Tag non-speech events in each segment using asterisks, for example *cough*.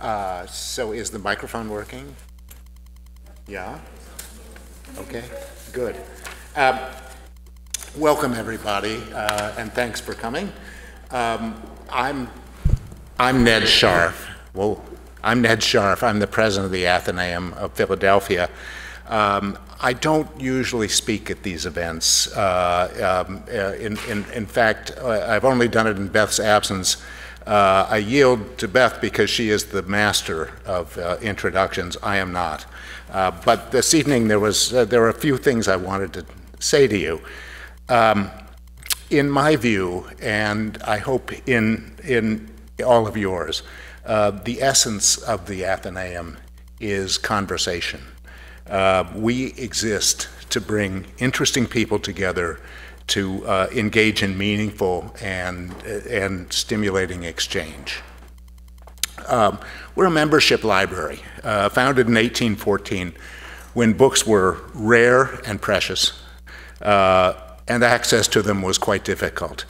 Uh, So is the microphone working? Yeah? Okay, good. Um, Welcome, everybody, uh, and thanks for coming. Um, I'm, I'm Ned Scharf. Well, I'm Ned Scharf. I'm the president of the Athenaeum of Philadelphia. Um, I don't usually speak at these events. Uh, um, uh, in, in, in fact, uh, I've only done it in Beth's absence. Uh, I yield to Beth because she is the master of uh, introductions. I am not. Uh, but this evening there was uh, there were a few things I wanted to say to you. Um, in my view, and I hope in in all of yours, uh, the essence of the Athenaeum is conversation. Uh, we exist to bring interesting people together to uh, engage in meaningful and, and stimulating exchange. Um, we're a membership library, uh, founded in 1814 when books were rare and precious, uh, and access to them was quite difficult.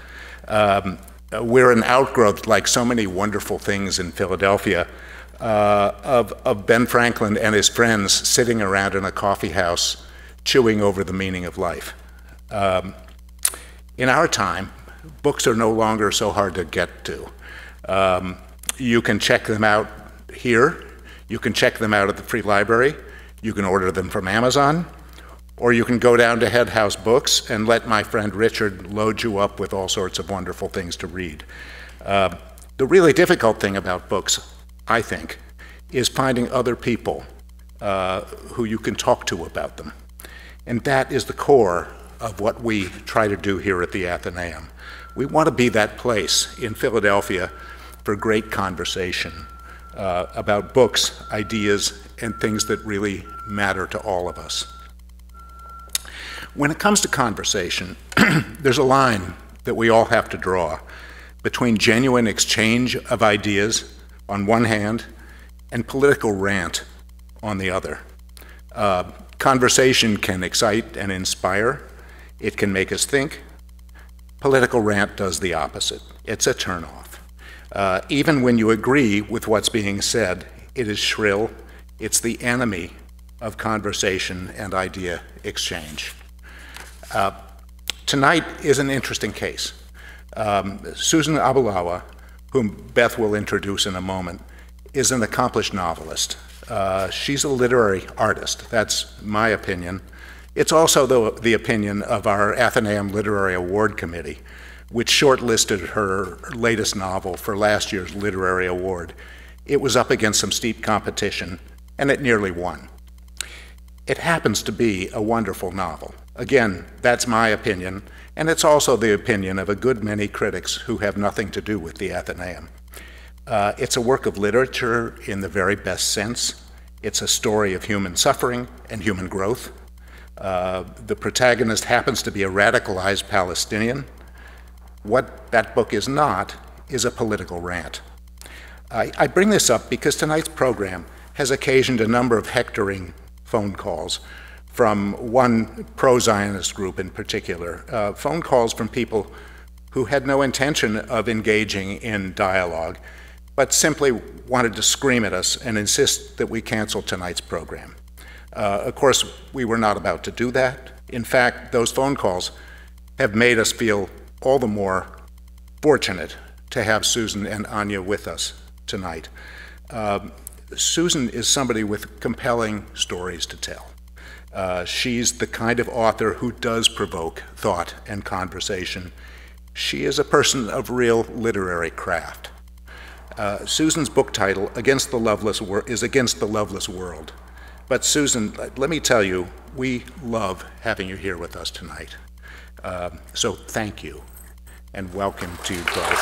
Um, we're an outgrowth, like so many wonderful things in Philadelphia, uh, of, of Ben Franklin and his friends sitting around in a coffee house chewing over the meaning of life. Um, in our time, books are no longer so hard to get to. Um, you can check them out here, you can check them out at the free library, you can order them from Amazon, or you can go down to Head House Books and let my friend Richard load you up with all sorts of wonderful things to read. Uh, the really difficult thing about books, I think, is finding other people uh, who you can talk to about them. And that is the core of what we try to do here at the Athenaeum. We want to be that place in Philadelphia for great conversation uh, about books, ideas, and things that really matter to all of us. When it comes to conversation, *clears throat* there's a line that we all have to draw between genuine exchange of ideas on one hand and political rant on the other. Uh, conversation can excite and inspire, it can make us think. Political rant does the opposite. It's a turnoff. Uh, even when you agree with what's being said, it is shrill. It's the enemy of conversation and idea exchange. Uh, tonight is an interesting case. Um, Susan Abulhawa, whom Beth will introduce in a moment, is an accomplished novelist. Uh, she's a literary artist. That's my opinion. It's also the, the opinion of our Athenaeum Literary Award Committee, which shortlisted her latest novel for last year's literary award. It was up against some steep competition, and it nearly won. It happens to be a wonderful novel. Again, that's my opinion, and it's also the opinion of a good many critics who have nothing to do with the Athenaeum. Uh, it's a work of literature in the very best sense. It's a story of human suffering and human growth. Uh, the protagonist happens to be a radicalized Palestinian. What that book is not is a political rant. I, I bring this up because tonight's program has occasioned a number of hectoring phone calls from one pro Zionist group in particular, uh, phone calls from people who had no intention of engaging in dialogue, but simply wanted to scream at us and insist that we cancel tonight's program. Uh, of course, we were not about to do that. In fact, those phone calls have made us feel all the more fortunate to have Susan and Ania with us tonight. Um, Susan is somebody with compelling stories to tell. Uh, she's the kind of author who does provoke thought and conversation. She is a person of real literary craft. Uh, Susan's book title, Against the Loveless is Against the Loveless World. But Susan, let me tell you, we love having you here with us tonight. Uh, so thank you, and welcome to you both.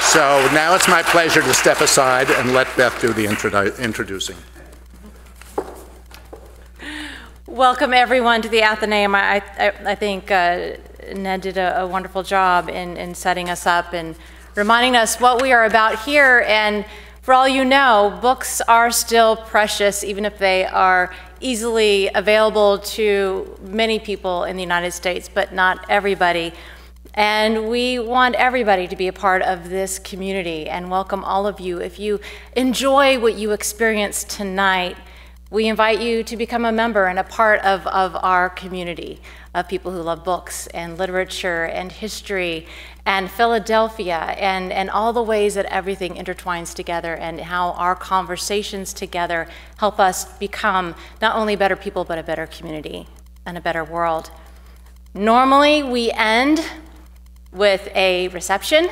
So now it's my pleasure to step aside and let Beth do the introdu introducing. Welcome everyone to the Athenaeum. I, I, I think uh, Ned did a, a, wonderful job in, in setting us up and reminding us what we are about here. And for all you know, books are still precious, even if they are easily available to many people in the United States, but not everybody. And we want everybody to be a part of this community and welcome all of you. If you enjoy what you experienced tonight, we invite you to become a member and a part of, of our community of people who love books and literature and history and Philadelphia and, and all the ways that everything intertwines together and how our conversations together help us become not only better people, but a better community and a better world. Normally, we end with a reception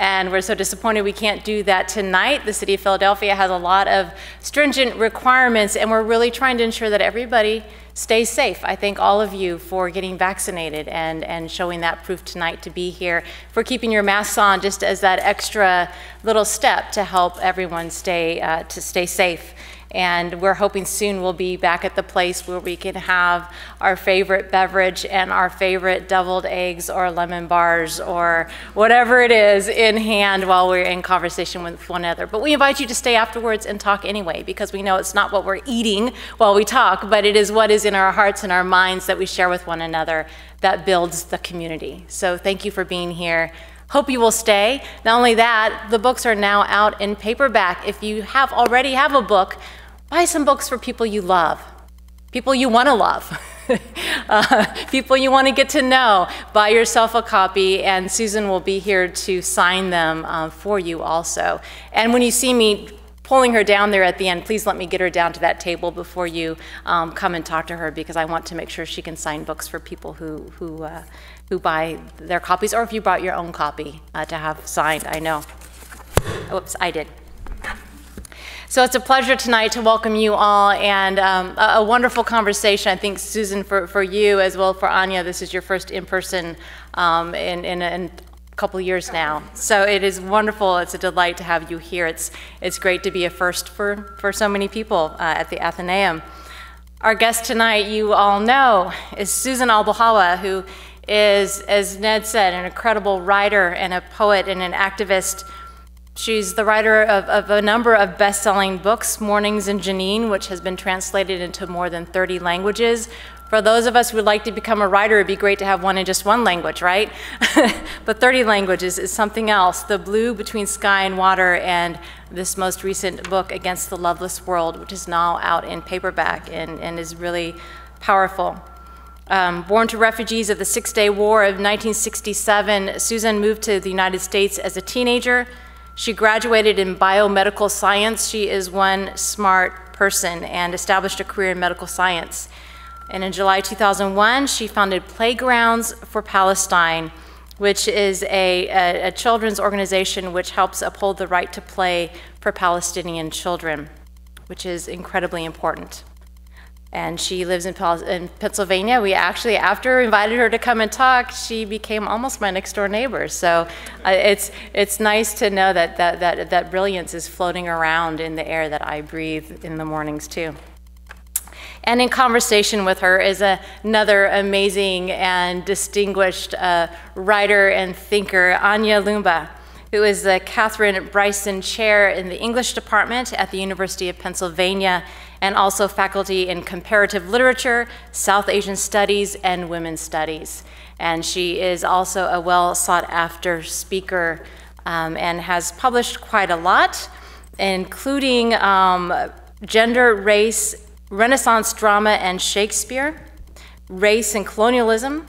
and we're so disappointed we can't do that tonight. The city of Philadelphia has a lot of stringent requirements, and we're really trying to ensure that everybody stays safe. I thank all of you for getting vaccinated and, and showing that proof tonight to be here, for keeping your masks on just as that extra little step to help everyone stay, uh, to stay safe. And we're hoping soon we'll be back at the place where we can have our favorite beverage and our favorite deviled eggs or lemon bars or whatever it is in hand while we're in conversation with one another. But we invite you to stay afterwards and talk anyway because we know it's not what we're eating while we talk, but it is what is in our hearts and our minds that we share with one another that builds the community. So thank you for being here. Hope you will stay. Not only that, the books are now out in paperback. If you have already have a book, buy some books for people you love, people you want to love. *laughs* uh, people you want to get to know, buy yourself a copy, and Susan will be here to sign them uh, for you also. And when you see me pulling her down there at the end, please let me get her down to that table before you um, come and talk to her because I want to make sure she can sign books for people who, who, uh, who buy their copies, or if you brought your own copy uh, to have signed, I know. Oops, I did. So it's a pleasure tonight to welcome you all and um, a, a, wonderful conversation. I think, Susan, for, for you as well for Ania, this is your first in person um, in, in, in a couple years now. So it is wonderful. It's a delight to have you here. It's, it's great to be a first for, for so many people uh, at the Athenaeum. Our guest tonight, you all know, is Susan Abulhawa, who is, as Ned said, an incredible writer and a poet and an activist She's the writer of, of a number of best selling books, Mornings in Jenin, which has been translated into more than 30 languages. For those of us who would like to become a writer, it'd be great to have one in just one language, right? *laughs* but 30 languages is something else. The Blue Between Sky and Water, and this most recent book, Against the Loveless World, which is now out in paperback and, and is really powerful. Um, born to refugees of the Six Day War of 1967, Susan moved to the United States as a teenager. She graduated in biomedical science. She is one smart person and established a career in medical science. And in July 2001, she founded Playgrounds for Palestine, which is a, a, a children's organization which helps uphold the right to play for Palestinian children, which is incredibly important and she lives in, in, Pennsylvania. We actually, after invited her to come and talk, she became almost my next door neighbor. So uh, it's, it's nice to know that, that, that, that brilliance is floating around in the air that I breathe in the mornings too. And in conversation with her is a, another amazing and distinguished uh, writer and thinker, Ania Loomba who is the Catherine Bryson Chair in the English Department at the University of Pennsylvania and also faculty in comparative literature, South Asian studies, and women's studies. And she is also a well sought after speaker um, and has published quite a lot, including um, Gender, Race, Renaissance Drama, and Shakespeare, Race and Colonialism.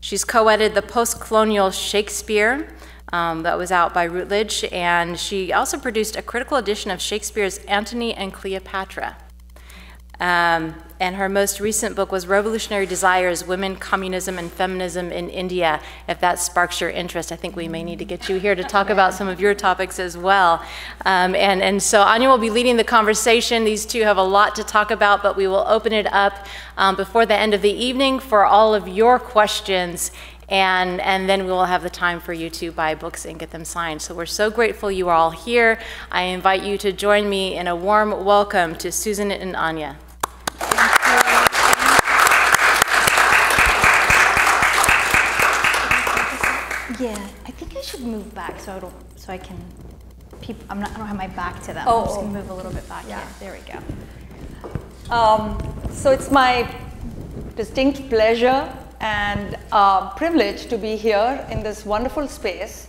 She's co edited The Post Colonial Shakespeare. Um, that was out by Routledge, and she also produced a critical edition of Shakespeare's Antony and Cleopatra. Um, and her most recent book was Revolutionary Desires Women, Communism, and Feminism in India. If that sparks your interest, I think we may need to get you here to talk about some of your topics as well. Um, and, and so Ania will be leading the conversation. These two have a lot to talk about, but we will open it up um, before the end of the evening for all of your questions. And, and then we will have the time for you to buy books and get them signed. So we're so grateful you are all here. I invite you to join me in a warm welcome to Susan and Ania. Yeah, I think I should move back so I don't, so I can, people, I'm not, I don't have my back to them. Oh, I'm just gonna move a little bit back. yeah. Yeah, there we go. Um, so it's my distinct pleasure and uh, privilege to be here in this wonderful space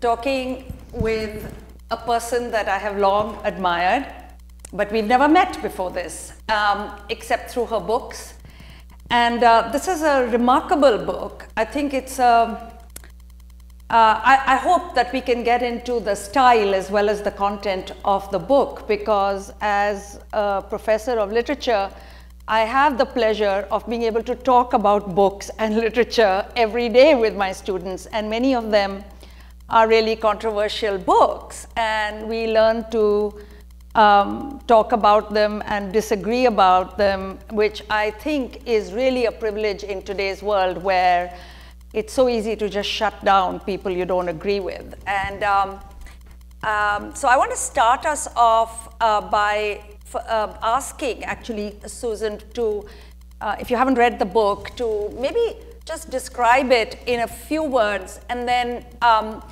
talking with a person that I have long admired, but we've never met before this, um, except through her books. And uh, this is a remarkable book. I think it's a um, uh, I, I, hope that we can get into the style as well as the content of the book because as a professor of literature, I have the pleasure of being able to talk about books and *laughs* literature every day with my students and many of them are really controversial books and we learn to um, talk about them and disagree about them, which I think is really a privilege in today's world where it's so easy to just shut down people you don't agree with. And um, um, so I want to start us off uh, by uh, asking, actually, Susan, to, uh, if you haven't read the book, to maybe just describe it in a few words. And then um,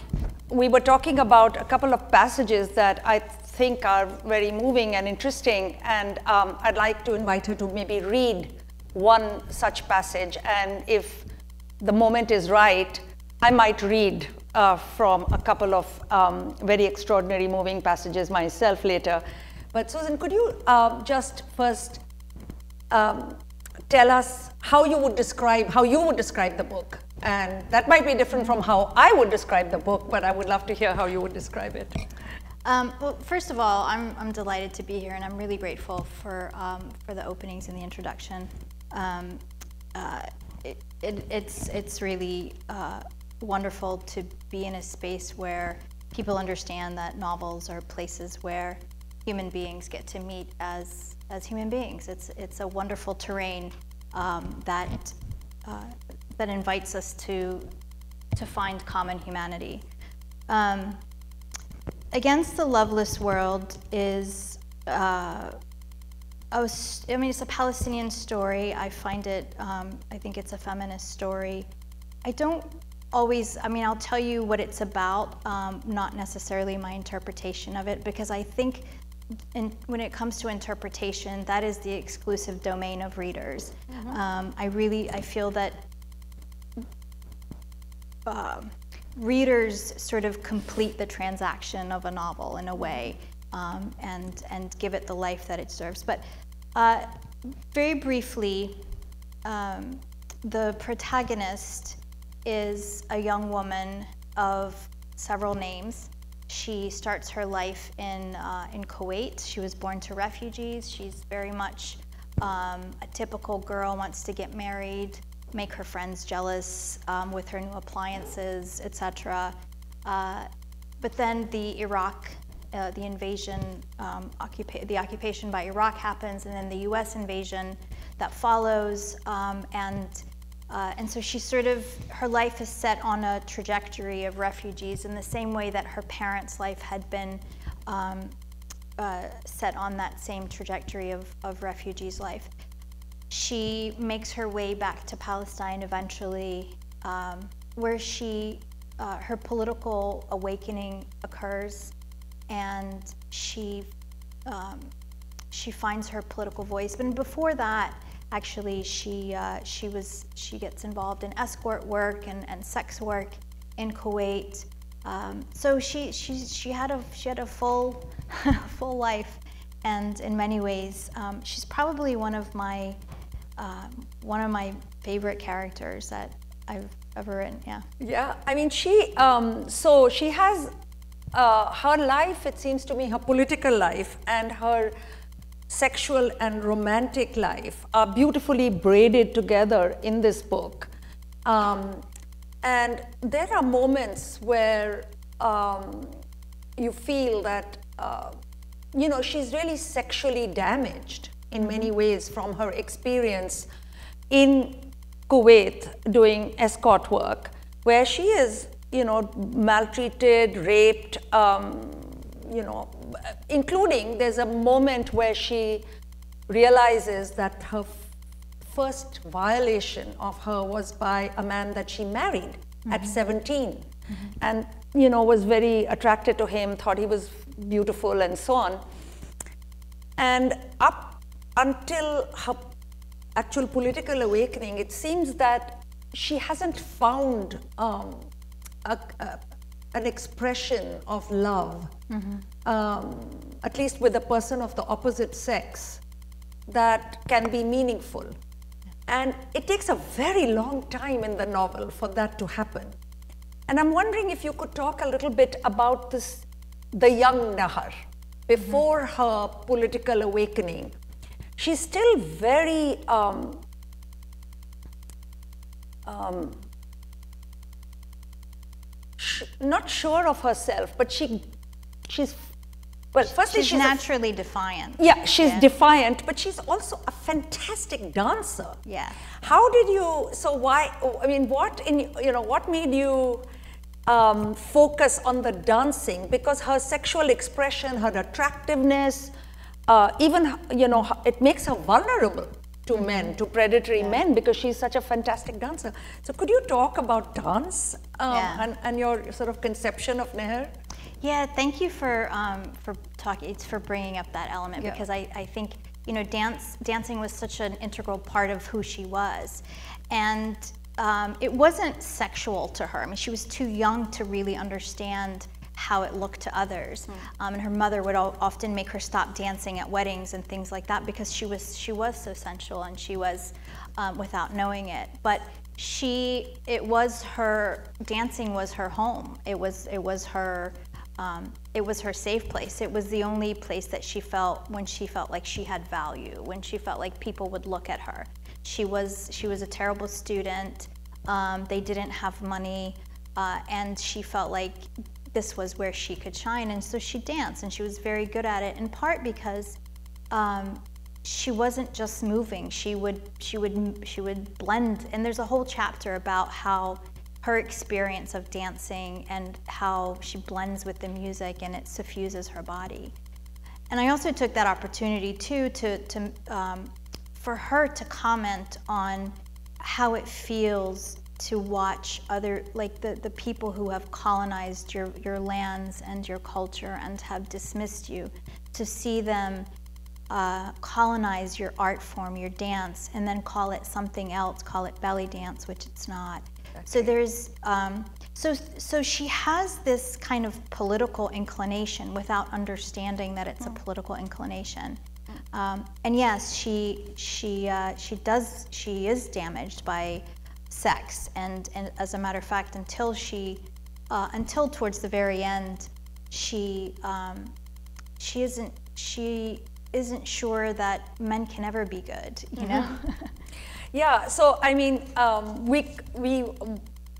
we were talking about a couple of passages that I think are very moving and interesting. And um, I'd like to invite her to maybe read one such passage. And if the moment is right, I might read uh, from a couple of um, very extraordinary moving passages myself later. But Susan, could you uh, just first um, tell us how you would describe how you would describe the book? And that might be different from how I would describe the book, but I would love to hear how you would describe it. Um, well, first of all, I'm, I'm delighted to be here, and I'm really grateful for um, for the openings and the introduction. Um, uh, it, it, it's, it's really uh, wonderful to be in a space where people understand that novels are places where human beings get to meet as, as human beings. It's, it's a wonderful terrain um, that, uh, that invites us to, to find common humanity. Um, Against the Loveless World is uh, I was, I mean, it's a Palestinian story. I find it, um, I think it's a feminist story. I don't always, I mean, I'll tell you what it's about, um, not necessarily my interpretation of it, because I think in, when it comes to interpretation, that is the exclusive domain of readers. Mm-hmm. Um, I really, I feel that uh, readers sort of complete the transaction of a novel in a way um, and, and give it the life that it deserves. But uh, very briefly, um, the protagonist is a young woman of several names. She starts her life in, uh, in Kuwait. She was born to refugees. She's very much um, a typical girl, wants to get married, make her friends jealous um, with her new appliances, etc. Uh, but then the Iraq uh, the invasion, um, occupa- the occupation by Iraq happens, and then the U.S. invasion that follows, um, and uh, and so she sort of her life is set on a trajectory of refugees in the same way that her parents' life had been um, uh, set on that same trajectory of, of refugees' life. She makes her way back to Palestine eventually, um, where she uh, her political awakening occurs and she um, she finds her political voice. But before that, actually, she uh, she was she gets involved in escort work and, and sex work in Kuwait. Um, so she she she had a she had a full *laughs* full life, and in many ways, um, she's probably one of my uh, one of my favorite characters that I've ever written. Yeah. Yeah. I mean, she um, so she has uh, her life, it seems to me, her political life and her sexual and romantic life are beautifully braided together in this book. Um, and there are moments where um, you feel that, uh, you know, she's really sexually damaged in many ways from her experience in Kuwait doing escort work, where she is you know, maltreated, raped, um, you know, including there's a moment where she realizes that her first violation of her was by a man that she married mm-hmm. at 17 mm-hmm. and you know was very attracted to him thought he was beautiful and so on and up until her actual political awakening it seems that she hasn't found um, a, a, an expression of love, um, at least with a person of the opposite sex, that can be meaningful. And it takes a very long time in the novel for that to happen. And I'm wondering if you could talk a little bit about this, the young Nahr, before her political awakening. She's still very um, um, sh- not sure of herself, but she, she's, well, firstly, She's she's, a- naturally defiant. yeah, she's Yeah. defiant, but she's also a fantastic dancer. Yeah. How did you? So why? I mean, what in you know what made you um, focus on the dancing? Because her sexual expression, her attractiveness, uh, even you know, it makes her vulnerable to men, to predatory men, because she's such a fantastic dancer. So could you talk about dance um, Yeah. and, and your sort of conception of Nahr? Yeah, thank you for um, for talking. It's for bringing up that element Yeah. because I, I think you know dance dancing was such an integral part of who she was, and um, it wasn't sexual to her. I mean, she was too young to really understand how it looked to others, um, and her mother would often make her stop dancing at weddings and things like that because she was she was so sensual and she was um, without knowing it, but she it was her dancing was her home. It was it was her um, it was her safe place. It was the only place that she felt when she felt like she had value when she felt like people would look at her. She was she was a terrible student. Um, they didn't have money uh, and she felt like this was where she could shine and so she danced and she was very good at it in part because um, she wasn't just moving. She would she would she would blend and there's a whole chapter about how her experience of dancing and how she blends with the music and it suffuses her body. And i also took that opportunity too to, to um, for her to comment on how it feels to watch other like the, the people who have colonized your, your lands and your culture and have dismissed you to see them uh, colonize your art form, your dance, and then call it something else, call it belly dance, which it's not. So there's, um, so so she has this kind of political inclination without understanding that it's a political inclination. Um, and yes, she she uh, she does she is damaged by sex, and and as a matter of fact, until she uh, until towards the very end, she um, she isn't she isn't sure that men can ever be good you know? Yeah, so I mean, um, we, we,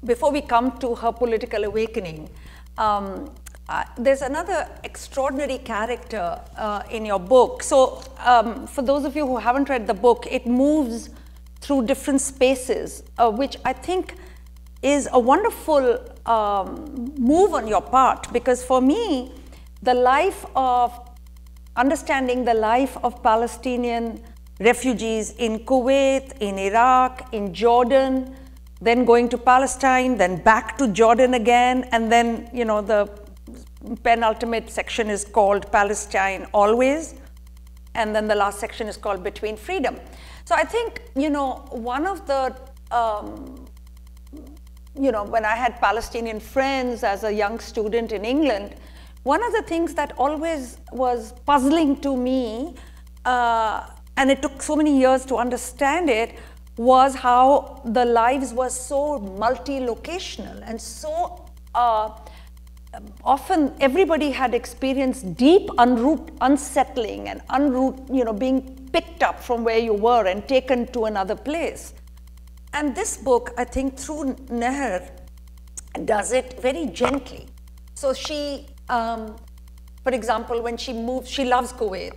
before we come to her political awakening, um, uh, there's another extraordinary character uh, in your book. So, um, for those of you who haven't read the book, it moves through different spaces, uh, which I think is a wonderful um, move on your part because for me, the life of understanding the life of Palestinian refugees in Kuwait, in Iraq, in Jordan, then going to Palestine, then back to Jordan again, and then, you know, the penultimate section is called Palestine Always, and then the last section is called Between Freedom. So I think, you know, one of the um, you know, when I had Palestinian friends as a young student in England, one of the things that always was puzzling to me, uh, and it took so many years to understand it, was how the lives were so multi-locational and so uh, often everybody had experienced deep unroot, unsettling and unroot, you know, being picked up from where you were and taken to another place. And this book, I think, through Nahr, does it very gently. So she, um, for example, when she moves, she loves Kuwait.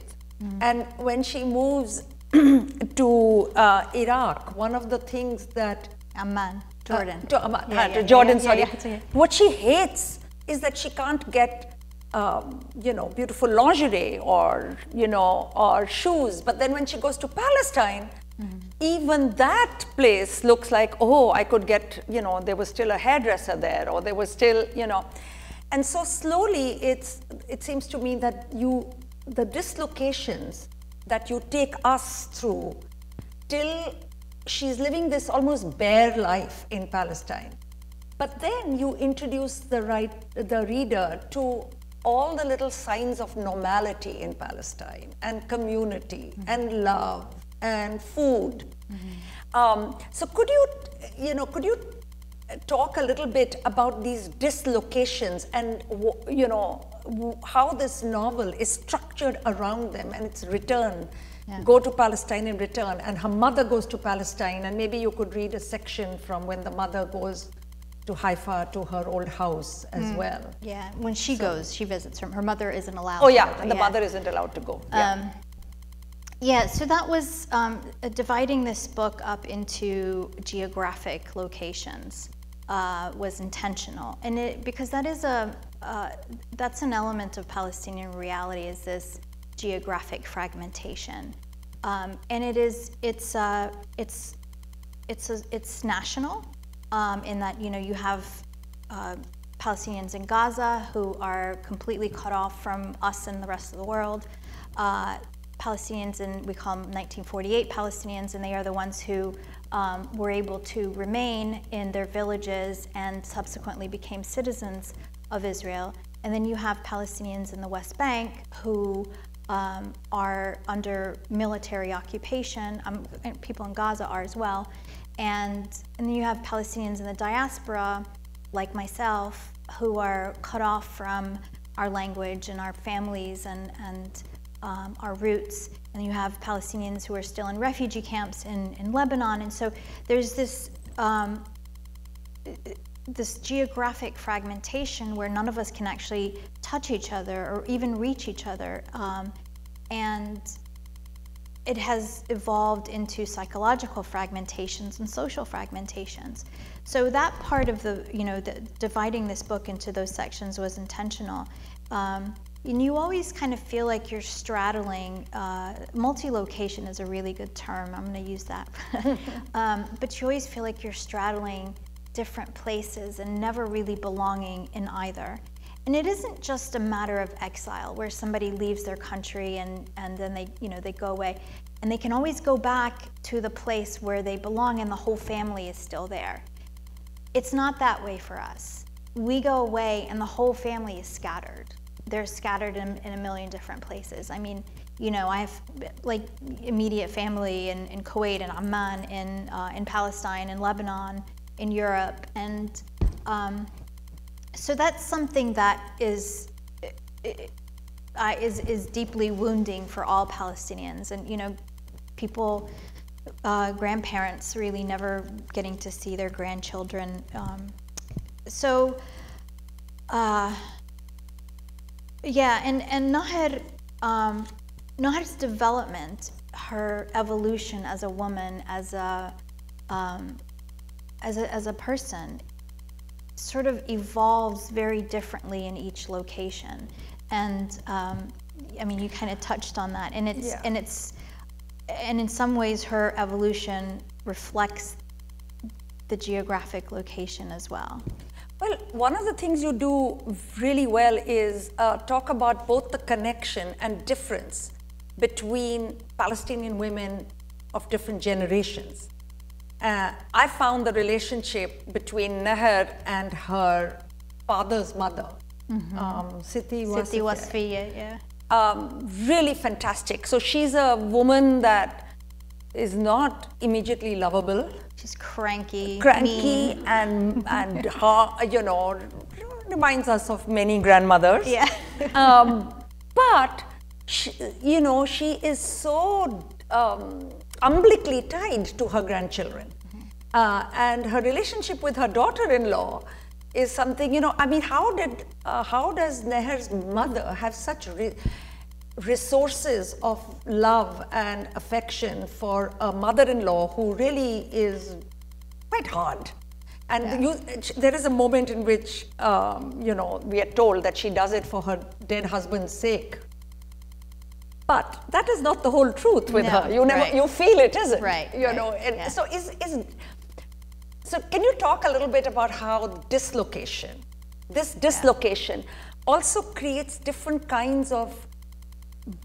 And when she moves *clears throat* to uh, Iraq, one of the things that amman jordan uh, to, Amman- Yeah, uh, yeah, Jordan, yeah, sorry. What she hates is that she can't get, um, you know, beautiful lingerie or, you know, or shoes. But then when she goes to Palestine, Mm-hmm. even that place looks like, oh, I could get, you know, there was still a hairdresser there, or there was still, you know. And so slowly, it's, it seems to me that you, the dislocations that you take us through till she's living this almost bare life in Palestine. But then you introduce the, right, the reader to all the little signs of normality in Palestine and community mm-hmm. and love and food. Mm-hmm. Um, so could you, you know, could you talk a little bit about these dislocations and you know how this novel is structured around them and its return yeah. go to palestine and return and her mother goes to palestine and maybe you could read a section from when the mother goes to Haifa to her old house as mm. well. Yeah, when she so. goes, she visits her. Her mother isn't allowed. Oh yeah, and the yeah. mother isn't allowed to go. Yeah. Um, yeah, so that was um, dividing this book up into geographic locations uh, was intentional, and it because that is a uh, that's an element of Palestinian reality is this geographic fragmentation, um, and it is it's uh, it's it's a, it's national um, in that you know you have uh, Palestinians in Gaza who are completely cut off from us and the rest of the world. Uh, Palestinians, and we call them 1948 Palestinians, and they are the ones who um, were able to remain in their villages and subsequently became citizens of Israel. And then you have Palestinians in the West Bank who um, are under military occupation, um, people in Gaza are as well. And, and then you have Palestinians in the diaspora, like myself, who are cut off from our language and our families and, and um, our roots. And you have Palestinians who are still in refugee camps in, in Lebanon. And so there's this, um, this geographic fragmentation where none of us can actually touch each other or even reach each other. Um, and it has evolved into psychological fragmentations and social fragmentations. So that part of the, you know, the, dividing this book into those sections was intentional. Um, and you always kind of feel like you're straddling, uh, multi-location is a really good term, I'm gonna use that. *laughs* um, but you always feel like you're straddling different places and never really belonging in either. And it isn't just a matter of exile where somebody leaves their country and, and then they, you know, they go away. And they can always go back to the place where they belong and the whole family is still there. It's not that way for us. We go away and the whole family is scattered they're scattered in, in, a million different places. I mean, you know, I have like immediate family in, in Kuwait and Amman, in, uh, in Palestine, in Lebanon, in Europe. And um, so that's something that is, uh, is, is deeply wounding for all Palestinians. And, you know, people, uh, grandparents really never getting to see their grandchildren. Um, so, uh, yeah, and, and Nahr, um, development, her evolution as a woman, as a, um, as a, as a person, sort of evolves very differently in each location. And um, I mean, you kind of touched on that, and it's yeah. and it's and in some ways, her evolution reflects the geographic location as well. Well, one of the things you do really well is uh, talk about both the connection and difference between Palestinian women of different generations. Uh, I found the relationship between Nahr and her father's mother, mm-hmm. um, Siti Wasfiya, yeah. Um, really fantastic. So she's a woman that is not immediately lovable. She's cranky, cranky, mean. and *laughs* and her, you know, reminds us of many grandmothers. Yeah. um, but she, you know, she is so um, umbilically tied to her grandchildren, uh, and her relationship with her daughter-in-law is something. You know, I mean, how did uh, how does Nahr's mother have such re- resources of love and affection for a mother-in-law who really is quite hard. And yeah. you, there is a moment in which, um, you know, we are told that she does it for her dead husband's sake. But that is not the whole truth with no, her. You never, right. you feel it, isn't right? You right, know, and yeah. so is, is, so can you talk a little bit about how dislocation, this dislocation, yeah. also creates different kinds of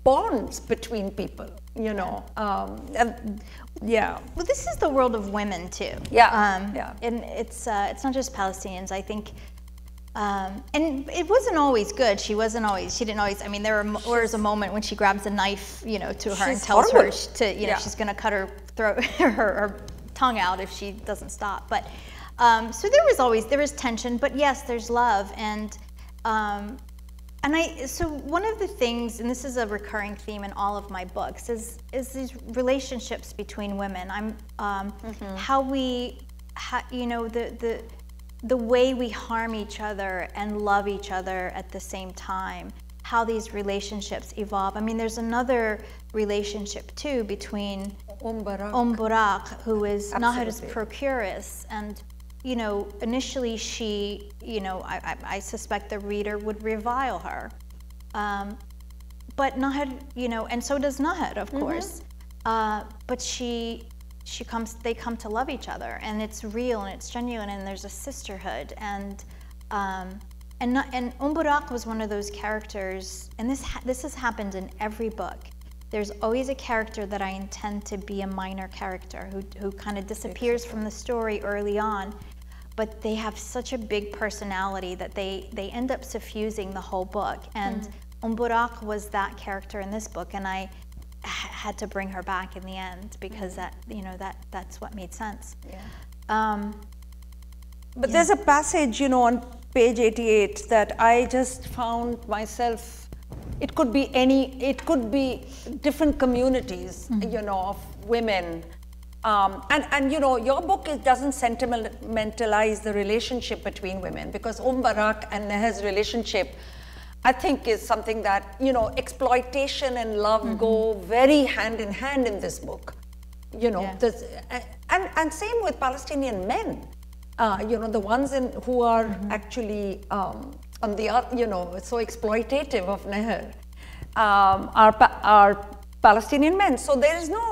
bonds between people, you know. Um, and, yeah. Well, this is the world of women too. Yeah, Um, yeah. And it's uh, it's not just Palestinians. I think, um, and it wasn't always good. She wasn't always. She didn't always. I mean, there was a moment when she grabs a knife, you know, to her and tells her to, you know, Yeah. she's going to cut her throat, *laughs* her, her tongue out if she doesn't stop. But um, so there was always there was tension, but yes, there's love and. Um, and I, so one of the things, and this is a recurring theme in all of my books, is is these relationships between women. I'm um, how we, ha, you know, the the the way we harm each other and love each other at the same time. How these relationships evolve. I mean, there's another relationship too between Barak. Umm Burak, who is Absolutely. procuress, and you know, initially she, you know, I, I, I suspect the reader would revile her, um, but Nahr, you know, and so does Nahr, of course, uh, but she, she comes, they come to love each other, and it's real and it's genuine, and there's a sisterhood, and um, and not, and Umm Burak was one of those characters, and this ha- this has happened in every book. There's always a character that I intend to be a minor character who who kind of disappears from the story early on, but they have such a big personality that they they end up suffusing the whole book. And Umm Burak was that character in this book, and I had to bring her back in the end because that you know that that's what made sense. Um, But there's a passage, you know, on page 88 that I just found myself. It could be any, it could be different communities, you know, of women. Um, and, and, you know, your book is, doesn't sentimentalize the relationship between women because Umm Barak and Nahr's relationship, I think, is something that, you know, exploitation and love go very hand in hand in this book you know, Yeah. this, and, and same with Palestinian men, uh, you know, the ones in, who are Mm-hmm. actually um, on the, you know, so exploitative of Nahr um, are, are Palestinian men. So there is no,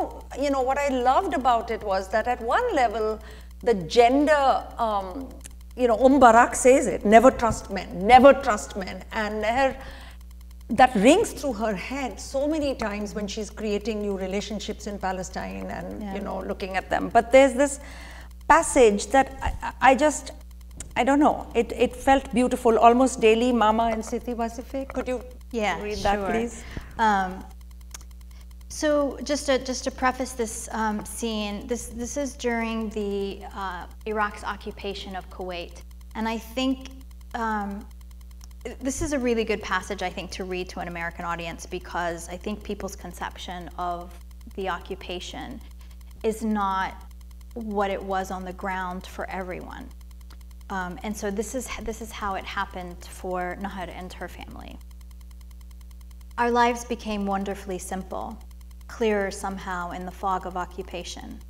you know, what I loved about it was that at one level, the gender, um, you know, Umm Barak says it, never trust men, never trust men. And Nahr that rings through her head so many times when she's creating new relationships in Palestine and you know looking at them. But there's this passage that I, I just I don't know. It it felt beautiful almost daily. Mama and Siti Wasfiya. Could you Yeah, read that please? Um, so just to just to preface this um, scene, this this is during the uh, Iraq's occupation of Kuwait, and I think um, this is a really good passage I think to read to an American audience because I think people's conception of the occupation is not what it was on the ground for everyone. Um, and so this is this is how it happened for Nahr and her family. Our lives became wonderfully simple, clearer somehow in the fog of occupation.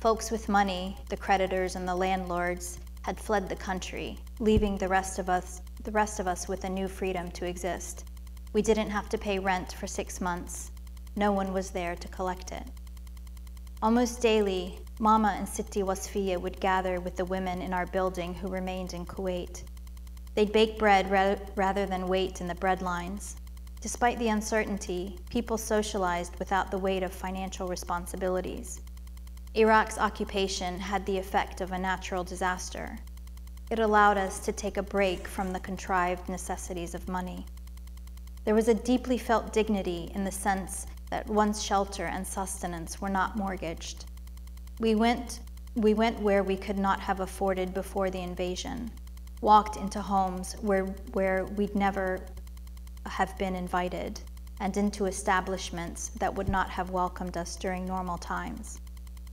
Folks with money, the creditors and the landlords, had fled the country, leaving the rest of us the rest of us with a new freedom to exist. We didn't have to pay rent for 6 months. No one was there to collect it. Almost daily, Mama and Siti Wasfiya would gather with the women in our building who remained in Kuwait. They'd bake bread ra- rather than wait in the bread lines. Despite the uncertainty, people socialized without the weight of financial responsibilities. Iraq's occupation had the effect of a natural disaster. It allowed us to take a break from the contrived necessities of money. There was a deeply felt dignity in the sense that one's shelter and sustenance were not mortgaged. We went, we went where we could not have afforded before the invasion, walked into homes where, where we'd never have been invited, and into establishments that would not have welcomed us during normal times.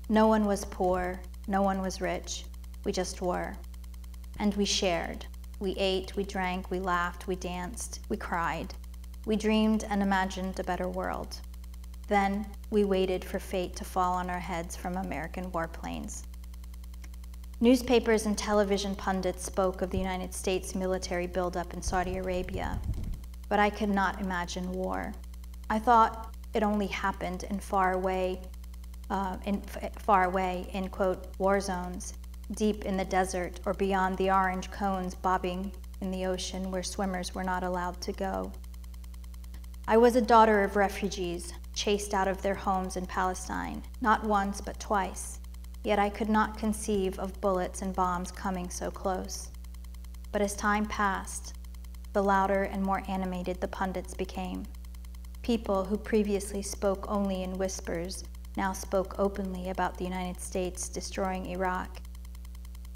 No one was poor, no one was rich, we just were. And we shared. We ate, we drank, we laughed, we danced, we cried. We dreamed and imagined a better world. Then we waited for fate to fall on our heads from American warplanes. Newspapers and television pundits spoke of the United States military buildup in Saudi Arabia, but I could not imagine war. I thought it only happened in far away, uh, in far away, in quote, war zones, deep in the desert or beyond the orange cones bobbing in the ocean where swimmers were not allowed to go. I was a daughter of refugees, chased out of their homes in Palestine, not once but twice, yet I could not conceive of bullets and bombs coming so close. But as time passed, the louder and more animated the pundits became. People who previously spoke only in whispers now spoke openly about the United States destroying Iraq.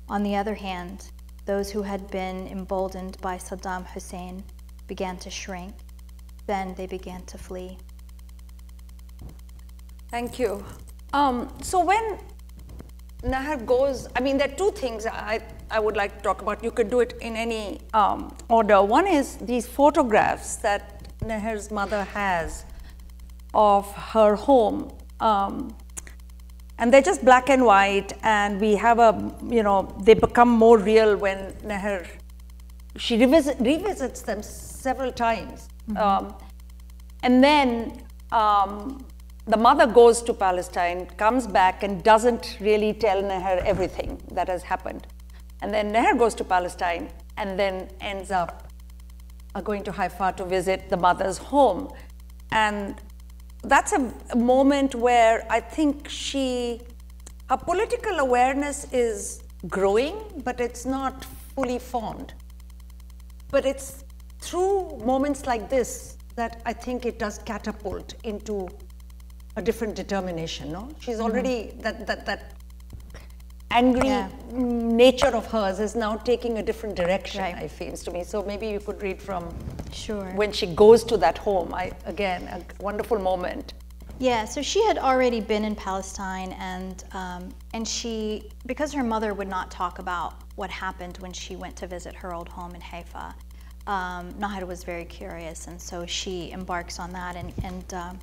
On the other hand, those who had been emboldened by Saddam Hussein began to shrink. Then they began to flee. Thank you. Um, so when Nahr goes, I mean, there are two things I, I would like to talk about. You could do it in any um, order. One is these photographs that Nahr's mother has of her home. Um, and they're just black and white, and we have a, you know, they become more real when Nahr, she revisit, revisits them several times. Mm-hmm. Um, and then um, the mother goes to Palestine, comes back, and doesn't really tell Nahr everything that has happened. And then Nahr goes to Palestine and then ends up uh, going to Haifa to visit the mother's home. And that's a, a moment where I think she, her political awareness is growing, but it's not fully formed. But it's through moments like this that I think it does catapult into a different determination. No, she's mm-hmm. already mm-hmm. that that that angry yeah. nature of hers is now taking a different direction. Right. It feels to me. So maybe you could read from sure when she goes to that home. I again a wonderful moment. Yeah, so she had already been in Palestine, and um, and she because her mother would not talk about what happened when she went to visit her old home in Haifa. Um, Nahr was very curious, and so she embarks on that. And, and um,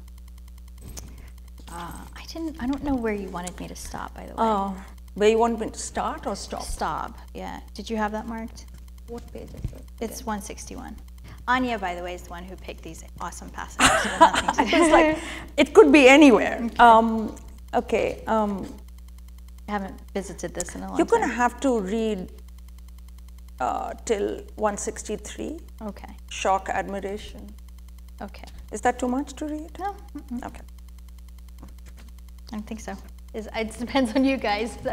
uh, I didn't. I don't know where you wanted me to stop, by the way. Oh, where you want me to start or stop? Stop. Yeah. Did you have that marked? What page is it? It's 161. Ania, by the way, is the one who picked these awesome passages. *laughs* *laughs* it's like, it could be anywhere. Okay. Um, okay um, I haven't visited this in a long time. You're going to have to read uh, till 163. Okay. Shock, admiration. Okay. Is that too much to read? No. Mm -mm. Okay. I don't think so. It's, it depends on you guys. *laughs*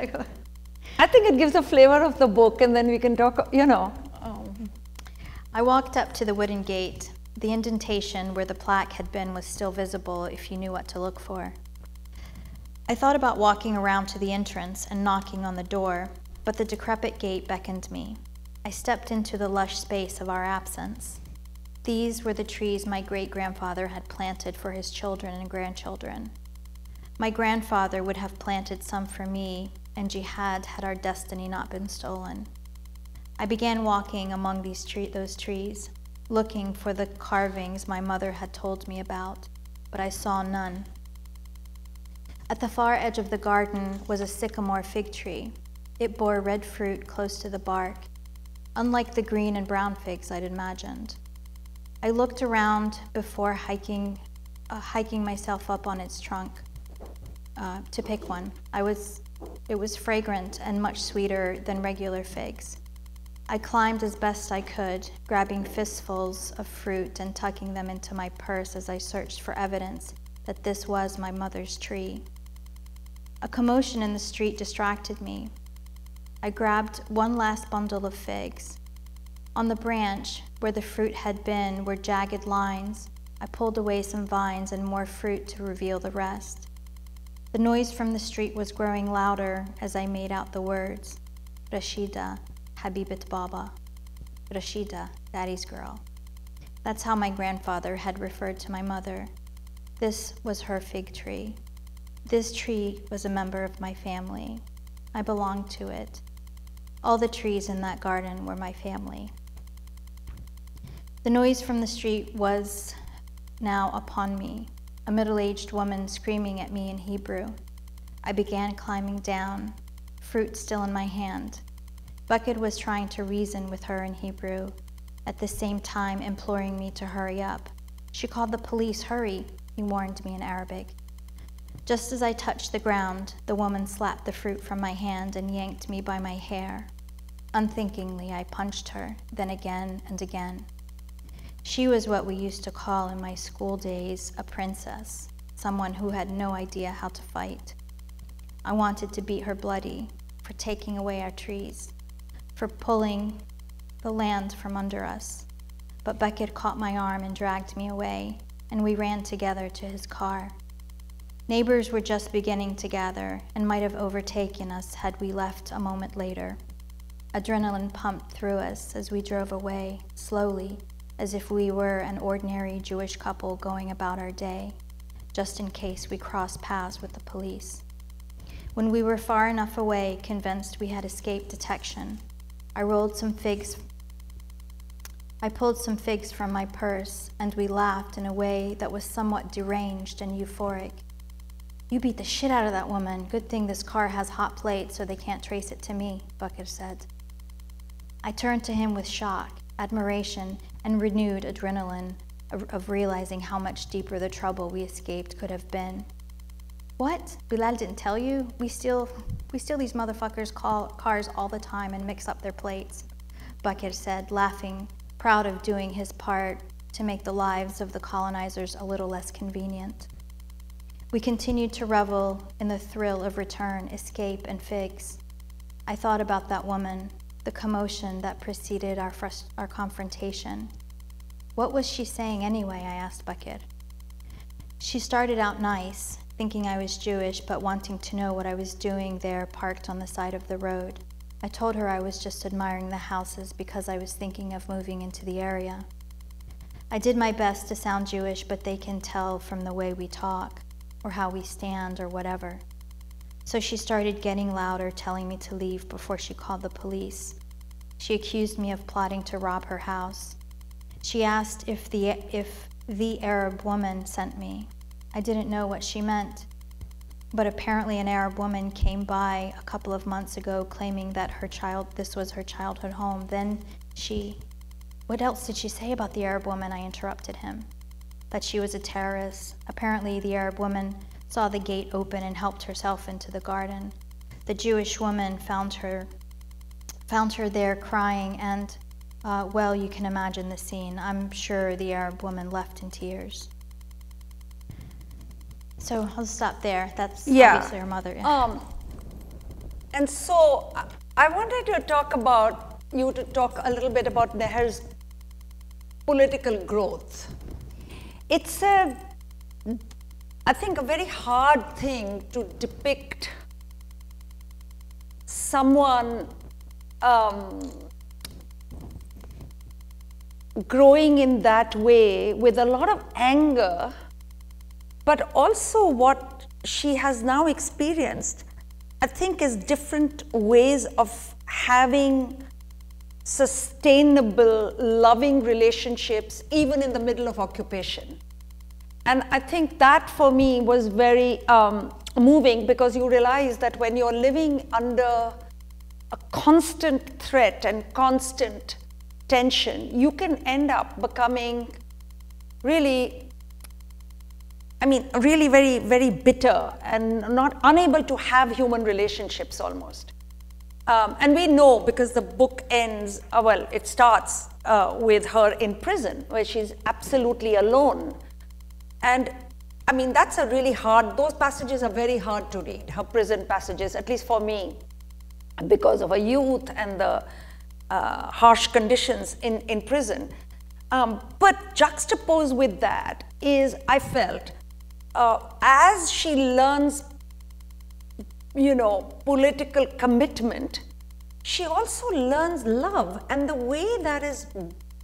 I think it gives a flavor of the book, and then we can talk, you know. Um. I walked up to the wooden gate. The indentation where the plaque had been was still visible if you knew what to look for. I thought about walking around to the entrance and knocking on the door, but the decrepit gate beckoned me. I stepped into the lush space of our absence. These were the trees my great grandfather had planted for his children and grandchildren. My grandfather would have planted some for me and jihad had our destiny not been stolen. I began walking among these tre- those trees, looking for the carvings my mother had told me about, but I saw none. At the far edge of the garden was a sycamore fig tree. It bore red fruit close to the bark, unlike the green and brown figs I'd imagined. I looked around before hiking, uh, hiking myself up on its trunk uh, to pick one. I was, it was fragrant and much sweeter than regular figs. I climbed as best I could, grabbing fistfuls of fruit and tucking them into my purse as I searched for evidence that this was my mother's tree. A commotion in the street distracted me. I grabbed one last bundle of figs. On the branch, where the fruit had been, were jagged lines. I pulled away some vines and more fruit to reveal the rest. The noise from the street was growing louder as I made out the words Rashida, Habibat Baba. Rashida, Daddy's girl. That's how my grandfather had referred to my mother. This was her fig tree. This tree was a member of my family. I belonged to it. All the trees in that garden were my family. The noise from the street was now upon me a middle aged woman screaming at me in Hebrew. I began climbing down, fruit still in my hand. Bucket was trying to reason with her in Hebrew, at the same time imploring me to hurry up. She called the police, hurry, he warned me in Arabic. Just as I touched the ground, the woman slapped the fruit from my hand and yanked me by my hair. Unthinkingly, I punched her, then again and again. She was what we used to call in my school days a princess, someone who had no idea how to fight. I wanted to beat her bloody for taking away our trees, for pulling the land from under us. But Beckett caught my arm and dragged me away, and we ran together to his car. Neighbors were just beginning to gather and might have overtaken us had we left a moment later. Adrenaline pumped through us as we drove away, slowly, as if we were an ordinary Jewish couple going about our day, just in case we crossed paths with the police. When we were far enough away, convinced we had escaped detection, I rolled some figs. I pulled some figs from my purse, and we laughed in a way that was somewhat deranged and euphoric. You beat the shit out of that woman. Good thing this car has hot plates so they can't trace it to me, Bucket said. I turned to him with shock, admiration, and renewed adrenaline of realizing how much deeper the trouble we escaped could have been. What? Bilal didn't tell you? We steal, we steal these motherfuckers' call, cars all the time and mix up their plates, Bakir said, laughing, proud of doing his part to make the lives of the colonizers a little less convenient. We continued to revel in the thrill of return, escape, and figs. I thought about that woman, the commotion that preceded our, our confrontation. What was she saying anyway? I asked Bucket. She started out nice, thinking I was Jewish, but wanting to know what I was doing there parked on the side of the road. I told her I was just admiring the houses because I was thinking of moving into the area. I did my best to sound Jewish, but they can tell from the way we talk, or how we stand, or whatever. So she started getting louder, telling me to leave before she called the police. She accused me of plotting to rob her house. She asked if the, if the Arab woman sent me. I didn't know what she meant, but apparently an Arab woman came by a couple of months ago claiming that her child, this was her childhood home. Then she, what else did she say about the Arab woman? I interrupted him. That she was a terrorist. Apparently, the Arab woman saw the gate open and helped herself into the garden. The Jewish woman found her found her there crying and uh, well, you can imagine the scene. I'm sure the Arab woman left in tears. So I'll stop there. That's Yeah. obviously her mother. Yeah. Um, and so I- wanted to talk about you to talk a little bit about Nahr's political growth. It's a, I think, a very hard thing to depict someone um, growing in that way with a lot of anger but also what she has now experienced, I think, is different ways of having sustainable, loving relationships, even in the middle of occupation. And I think that for me was very um, moving because you realize that when you're living under a constant threat and constant tension, you can end up becoming really I mean, really very, very bitter and not unable to have human relationships almost. Um, and we know because the book ends, uh, well, it starts uh, with her in prison where she's absolutely alone. And I mean, that's a really hard, those passages are very hard to read, her prison passages, at least for me, because of her youth and the uh, harsh conditions in, in prison. Um, but juxtaposed with that is, I felt, uh, as she learns, you know, political commitment, she also learns love. And the way that is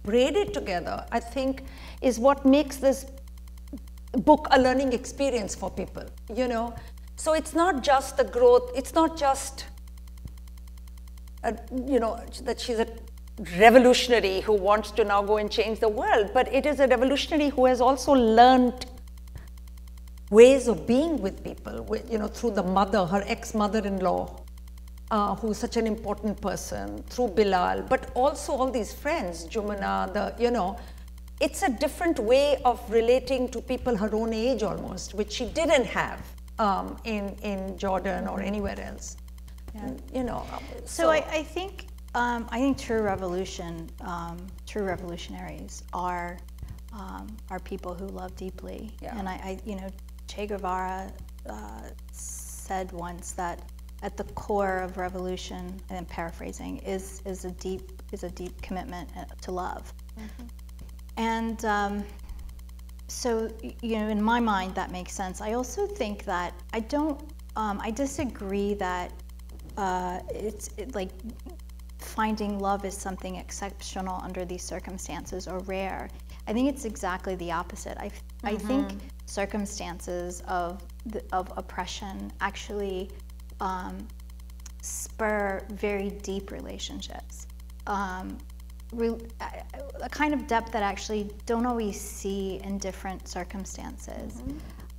braided together, I think, is what makes this book a learning experience for people, you know. So it's not just the growth, it's not just, a, you know, that she's a revolutionary who wants to now go and change the world, but it is a revolutionary who has also learned ways of being with people, with, you know, through the mother, her ex-mother-in-law, uh, who's such an important person, through Bilal, but also all these friends, Jumana, the, you know, it's a different way of relating to people her own age almost, which she didn't have um, in, in Jordan or anywhere else. And, you know, So I, I think um, I think true revolution, um, true revolutionaries are um, are people who love deeply. Yeah. And I, I, you know, Che Guevara uh, said once that at the core of revolution, and I'm paraphrasing, is is a deep is a deep commitment uh, to love. And um, so, you know, in my mind, that makes sense. I also think that I don't, um, I disagree that uh, it's it, like finding love is something exceptional under these circumstances or rare. I think it's exactly the opposite. I, I think circumstances of, the, of oppression actually um, spur very deep relationships. Um, a a kind of depth that actually don't always see in different circumstances.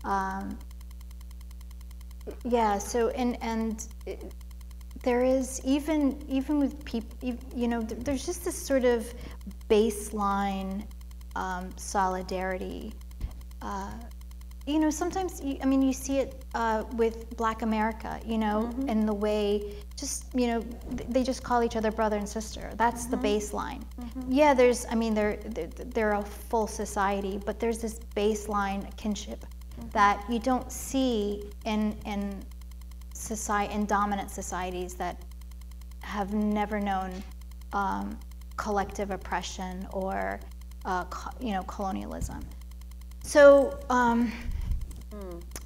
Um, yeah. So and and it- there is even even with people, you know, th- there's just this sort of baseline um, solidarity. Uh, you know, sometimes you, I mean, you see it uh, with Black America. You know, in the way just you know they just call each other brother and sister. That's the baseline. Yeah, there's I mean, they're, they're they're a full society, but there's this baseline kinship that you don't see in in society in dominant societies that have never known um, collective oppression or uh, you know colonialism. So um,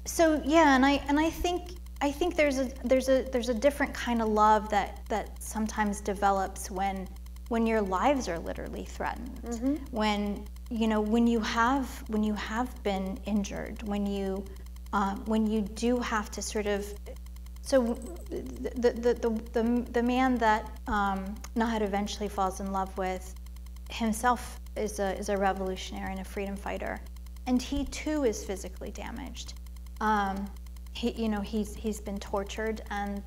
so yeah, and I and I think I think there's a there's a there's a different kind of love that that sometimes develops when when your lives are literally threatened. When you know when you have when you have been injured, when you um, when you do have to sort of so the the the the, the man that um, Nahr eventually falls in love with himself is a is a revolutionary and a freedom fighter, and he too is physically damaged. Um, he you know he's he's been tortured and.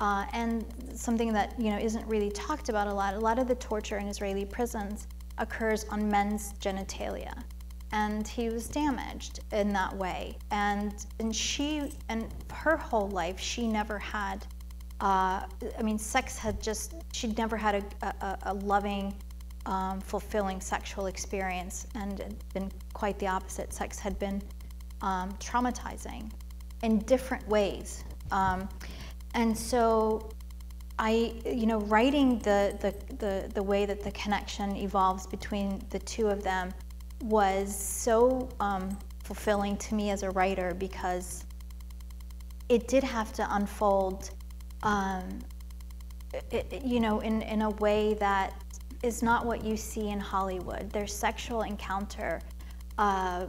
Uh, and something that you know isn't really talked about a lot. A lot of the torture in Israeli prisons occurs on men's genitalia, and he was damaged in that way. And and she and her whole life she never had. Uh, I mean, sex had just she'd never had a, a, a loving, um, fulfilling sexual experience, and it had been quite the opposite. Sex had been um, traumatizing in different ways. Um, and so I, you know, writing the, the, the, the way that the connection evolves between the two of them was so um, fulfilling to me as a writer because it did have to unfold, um, i- i- you know, in, in a way that is not what you see in Hollywood. Their sexual encounter, uh,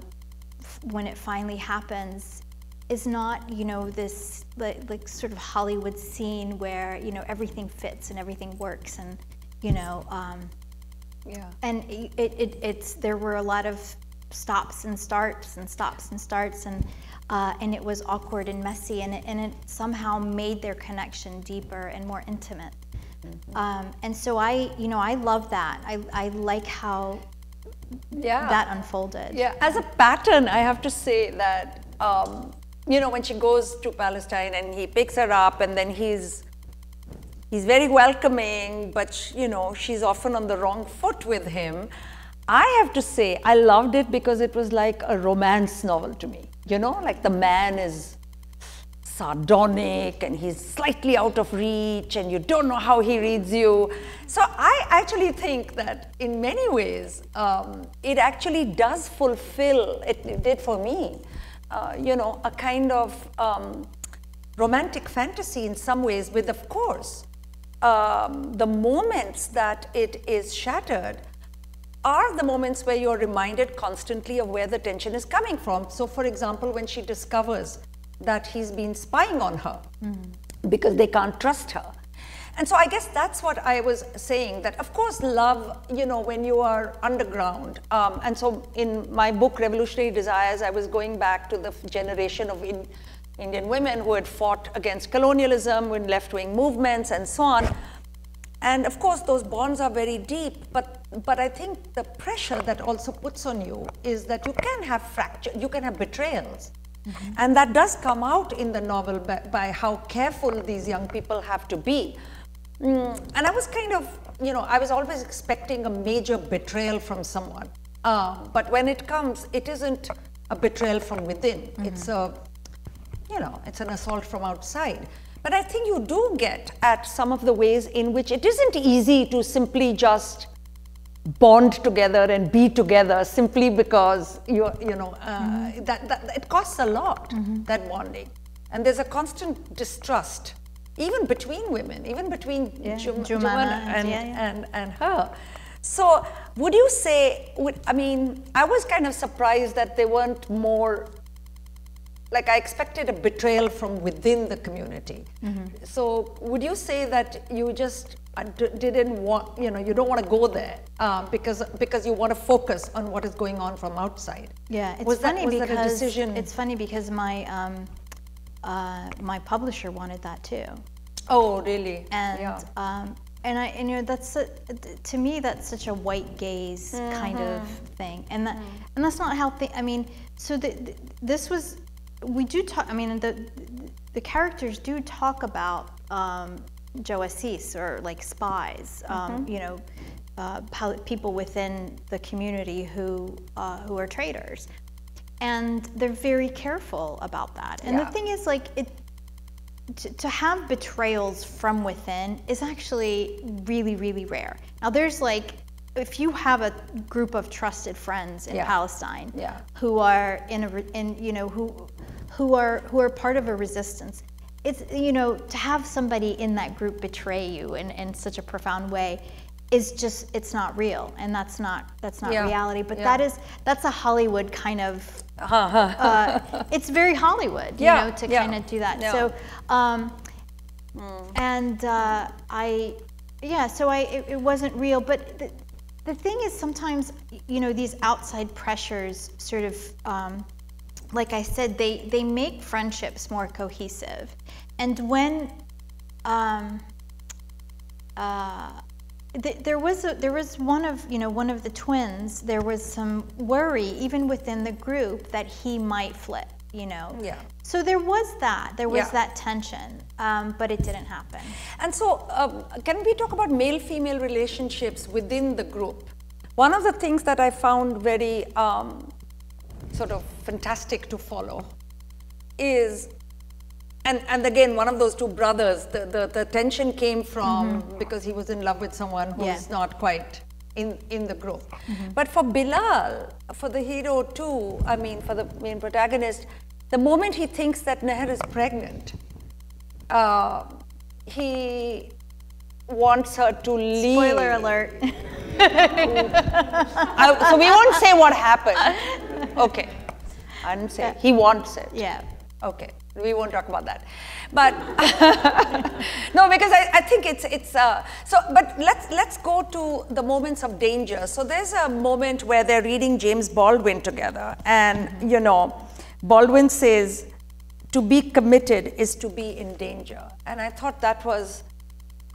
when it finally happens, is not, you know, this like, like sort of Hollywood scene where you know everything fits and everything works, and you know, um, Yeah. and it, it, it's there were a lot of stops and starts and stops and starts and uh, and it was awkward and messy and it, and it somehow made their connection deeper and more intimate um, and so I you know I love that I, I like how Yeah. that unfolded Yeah, as a pattern, I have to say that, um, you know, when she goes to Palestine and he picks her up and then he's, he's very welcoming, but, sh- you know, she's often on the wrong foot with him. I have to say, I loved it because it was like a romance novel to me. You know, like the man is sardonic and he's slightly out of reach and you don't know how he reads you. So I actually think that in many ways um, it actually does fulfill, it, it did for me, uh, you know, a kind of um, romantic fantasy in some ways with, of course, um, the moments that it is shattered are the moments where you're reminded constantly of where the tension is coming from. So, for example, when she discovers that he's been spying on her because they can't trust her. And so I guess that's what I was saying that, of course, love, you know, when you are underground. Um, and so in my book, Revolutionary Desires, I was going back to the generation of in, Indian women who had fought against colonialism in left wing movements and so on. And of course, those bonds are very deep, but, but I think the pressure that also puts on you is that you can have fracture, you can have betrayals. And that does come out in the novel by, by how careful these young people have to be. Mm, and I was kind of, you know, I was always expecting a major betrayal from someone. Um, but when it comes, it isn't a betrayal from within. Mm-hmm. It's a, you know, it's an assault from outside. But I think you do get at some of the ways in which it isn't easy to simply just bond together and be together simply because you you know uh, Mm-hmm. that, that it costs a lot that bonding and there's a constant distrust even between women even between Yeah, Jum- Jumana Jumana and- and, yeah, yeah. and and her so would you say would, i mean i was kind of surprised that there weren't more like I expected a betrayal from within the community. Mm-hmm. So would you say that you just uh, didn't want, you know, you don't want to go there uh, because because you want to focus on what is going on from outside? Yeah, it's was funny that, because that a decision? it's funny because my um, uh, my publisher wanted that too, oh, really? and yeah. um, and I and you know that's a, to me that's such a white gaze kind of Mm-hmm. thing, and that Mm. and that's not healthy. I mean, so the, the, this was we do talk. I mean, the the characters do talk about um, Joassis or like spies. Um, Mm-hmm. you know. Uh, people within the community who uh, who are traitors, and they're very careful about that. And Yeah. the thing is, like it, to, to have betrayals from within is actually really, really rare. Now, there's like, if you have a group of trusted friends in Yeah. Palestine Yeah. who are in a, in, you know, who, who are, who are part of a resistance, it's, you know, to have somebody in that group betray you in, in such a profound way is just, it's not real. And that's not, that's not Yeah. reality. But Yeah. that is, that's a Hollywood kind of *laughs* uh, it's very Hollywood, you Yeah, know, to kind of do that. So, um, and uh, I, yeah, so I, it, it wasn't real. But the, the thing is, sometimes, you know, these outside pressures sort of, um, like I said, they they make friendships more cohesive, and when. Um, uh, th- there was a, there was one of you know one of the twins. There was some worry even within the group that he might flip. You know. Yeah. So there was that. There was Yeah. that tension, um, but it didn't happen. And so, um, can we talk about male female relationships within the group? One of the things that I found very um, sort of fantastic to follow is, and, and again, one of those two brothers, the, the, the tension came from because he was in love with someone who's Yeah. not quite in, in the group. But for Bilal, for the hero too, I mean, for the main protagonist, the moment he thinks that Nahr is pregnant, uh, he wants her to leave. Spoiler alert. So we won't say what happened. *laughs* Okay. I didn't say. He wants it. yeah. Okay. We won't talk about that. But *laughs* no, because I, I think it's it's uh, so. But let's let's go to the moments of danger. So there's a moment where they're reading James Baldwin together, and you know, Baldwin says, "To be committed is to be in danger," and I thought that was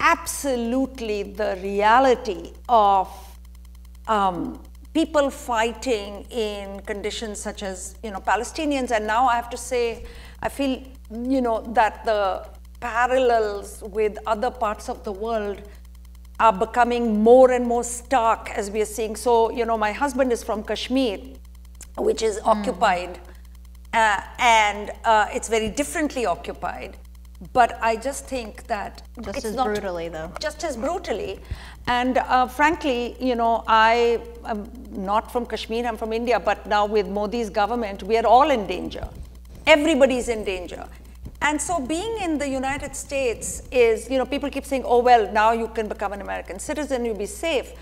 absolutely the reality of um, people fighting in conditions such as you know Palestinians, and now I have to say, I feel you know that the parallels with other parts of the world are becoming more and more stark as we are seeing. So you know, my husband is from Kashmir, which is occupied, uh, and uh, it's very differently occupied. But I just think that Just it's as not- brutally, though. just as brutally. And uh, frankly, you know, I am not from Kashmir, I'm from India, but now with Modi's government, we are all in danger. Everybody's in danger. And so being in the United States is, you know, people keep saying, oh, well, now you can become an American citizen, you'll be safe.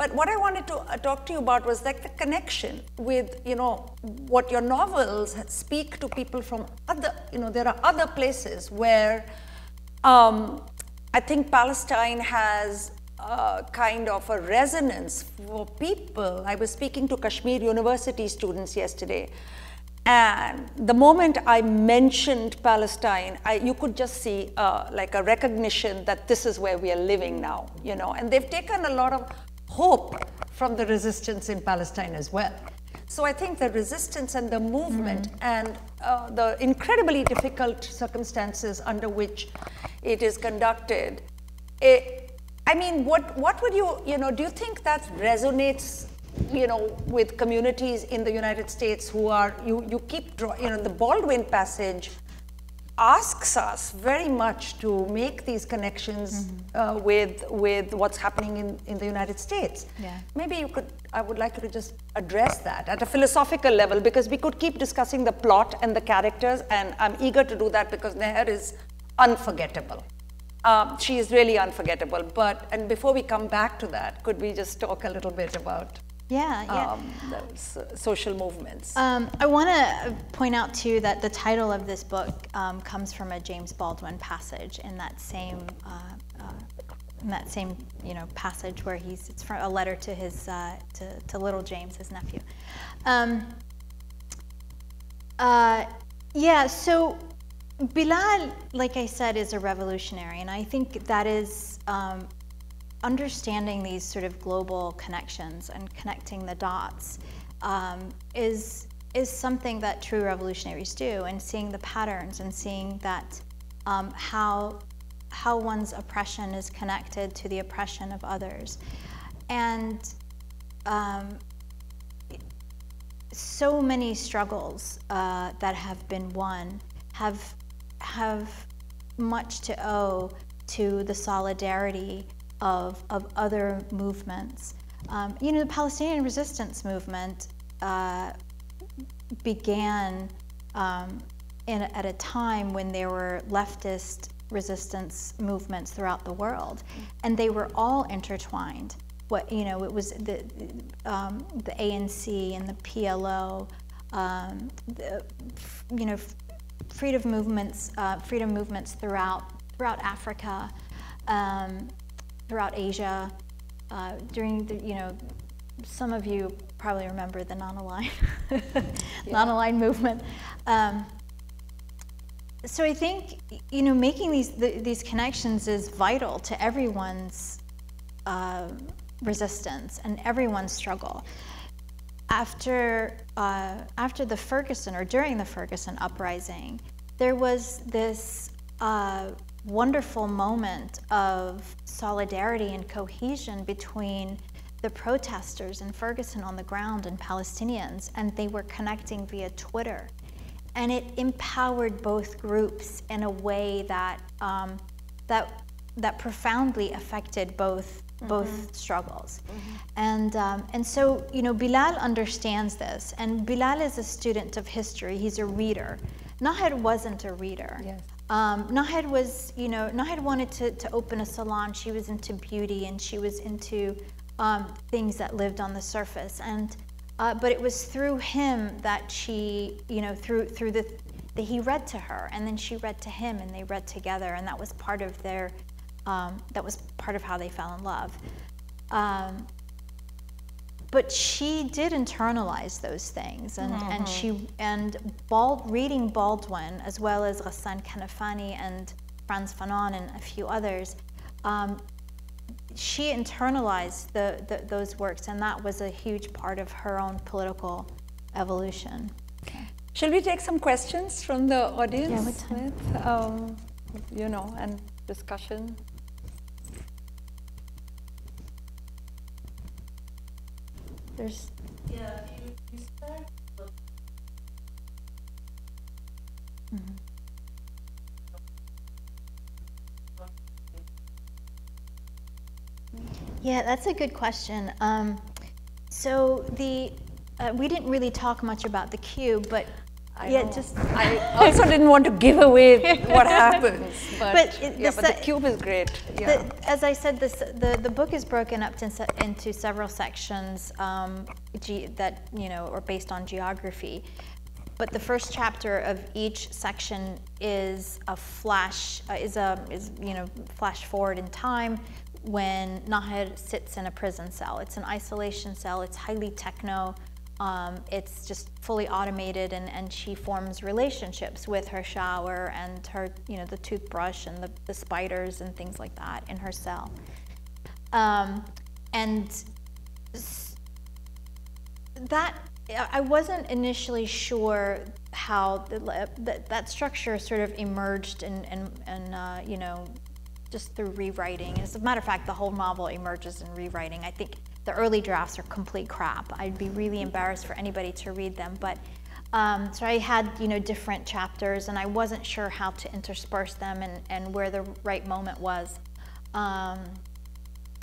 But what I wanted to uh, talk to you about was like the connection with, you know, what your novels speak to people from other, you know, there are other places where um, I think Palestine has uh, kind of a resonance for people. I was speaking to Kashmir University students yesterday, and the moment I mentioned Palestine, I, you could just see uh, like a recognition that this is where we are living now, you know, and they've taken a lot of hope from the resistance in Palestine as well. So I think the resistance and the movement and uh, the incredibly difficult circumstances under which it is conducted, it, I mean, what, what would you, you know, do you think that resonates you know, with communities in the United States who are, you, you keep, draw, you know, the Baldwin passage asks us very much to make these connections Mm-hmm. uh, with, with what's happening in, in the United States. Yeah. Maybe you could, I would like you to just address that at a philosophical level because we could keep discussing the plot and the characters, and I'm eager to do that because Nahr is unforgettable. Um, she is really unforgettable. But, and before we come back to that, could we just talk a little bit about Yeah, yeah. um, those social movements? Um, I want to point out too that the title of this book um, comes from a James Baldwin passage in that same uh, uh, in that same you know passage where he's it's from a letter to his uh, to, to little James, his nephew. Um, uh, yeah, so Bilal, like I said, is a revolutionary, and I think that is um, understanding these sort of global connections and connecting the dots um, is is something that true revolutionaries do, and seeing the patterns and seeing that um, how how one's oppression is connected to the oppression of others, and um, so many struggles uh, that have been won have have much to owe to the solidarity of, of other movements. Um, you know, the Palestinian resistance movement uh, began um, in, at a time when there were leftist resistance movements throughout the world, and they were all intertwined. What you know, it was the um, the ANC and the PLO, um, the, you know, freedom movements, uh, freedom movements throughout throughout Africa, um, throughout Asia. Uh, during the, you know, some of you probably remember the non-aligned *laughs* non-aligned movement. Um, so I think you know making these the, these connections is vital to everyone's uh, resistance and everyone's struggle. After uh, after the Ferguson or during the Ferguson uprising, there was this uh, wonderful moment of solidarity and cohesion between the protesters in Ferguson on the ground and Palestinians, and they were connecting via Twitter. And it empowered both groups in a way that, um, that, that profoundly affected both, both struggles. And, um, and so, you know, Bilal understands this, and Bilal is a student of history, he's a reader. Nahr wasn't a reader. Yes. Um, Nahr was, you know, Nahr wanted to, to open a salon. She was into beauty and she was into um, things that lived on the surface. And uh, but it was through him that she, you know, through through the that he read to her, and then she read to him, and they read together, and that was part of their, um, that was part of how they fell in love. Um, but she did internalize those things and, and she and Bald, reading Baldwin as well as Ghassan Kanafani and Frantz Fanon and a few others um, she internalized the, the, those works and that was a huge part of her own political evolution Shall we take some questions from the audience? Yeah? With, um, you know, and discussion. There's Yeah, Yeah, that's a good question. Um, so the uh, we didn't really talk much about the cube, but I yeah, know. just I also didn't want to give away *laughs* what happens, but, But it- yeah, the but the cube is great. Yeah. the, as I said, this, the the book is broken up into, into several sections um, ge- that you know are based on geography. But the first chapter of each section is a flash uh, is a is you know flash forward in time when Nahr sits in a prison cell. It's an isolation cell. It's highly techno. Um, it's just fully automated, and, and she forms relationships with her shower and her, you know, the toothbrush and the, the spiders and things like that in her cell. Um, and that I wasn't initially sure how the, that, that structure sort of emerged and and, and uh, you know just through rewriting. As a matter of fact, the whole novel emerges in rewriting. I think the early drafts are complete crap. I'd be really embarrassed for anybody to read them. But um, so I had you know different chapters, and I wasn't sure how to intersperse them and, and where the right moment was. Um,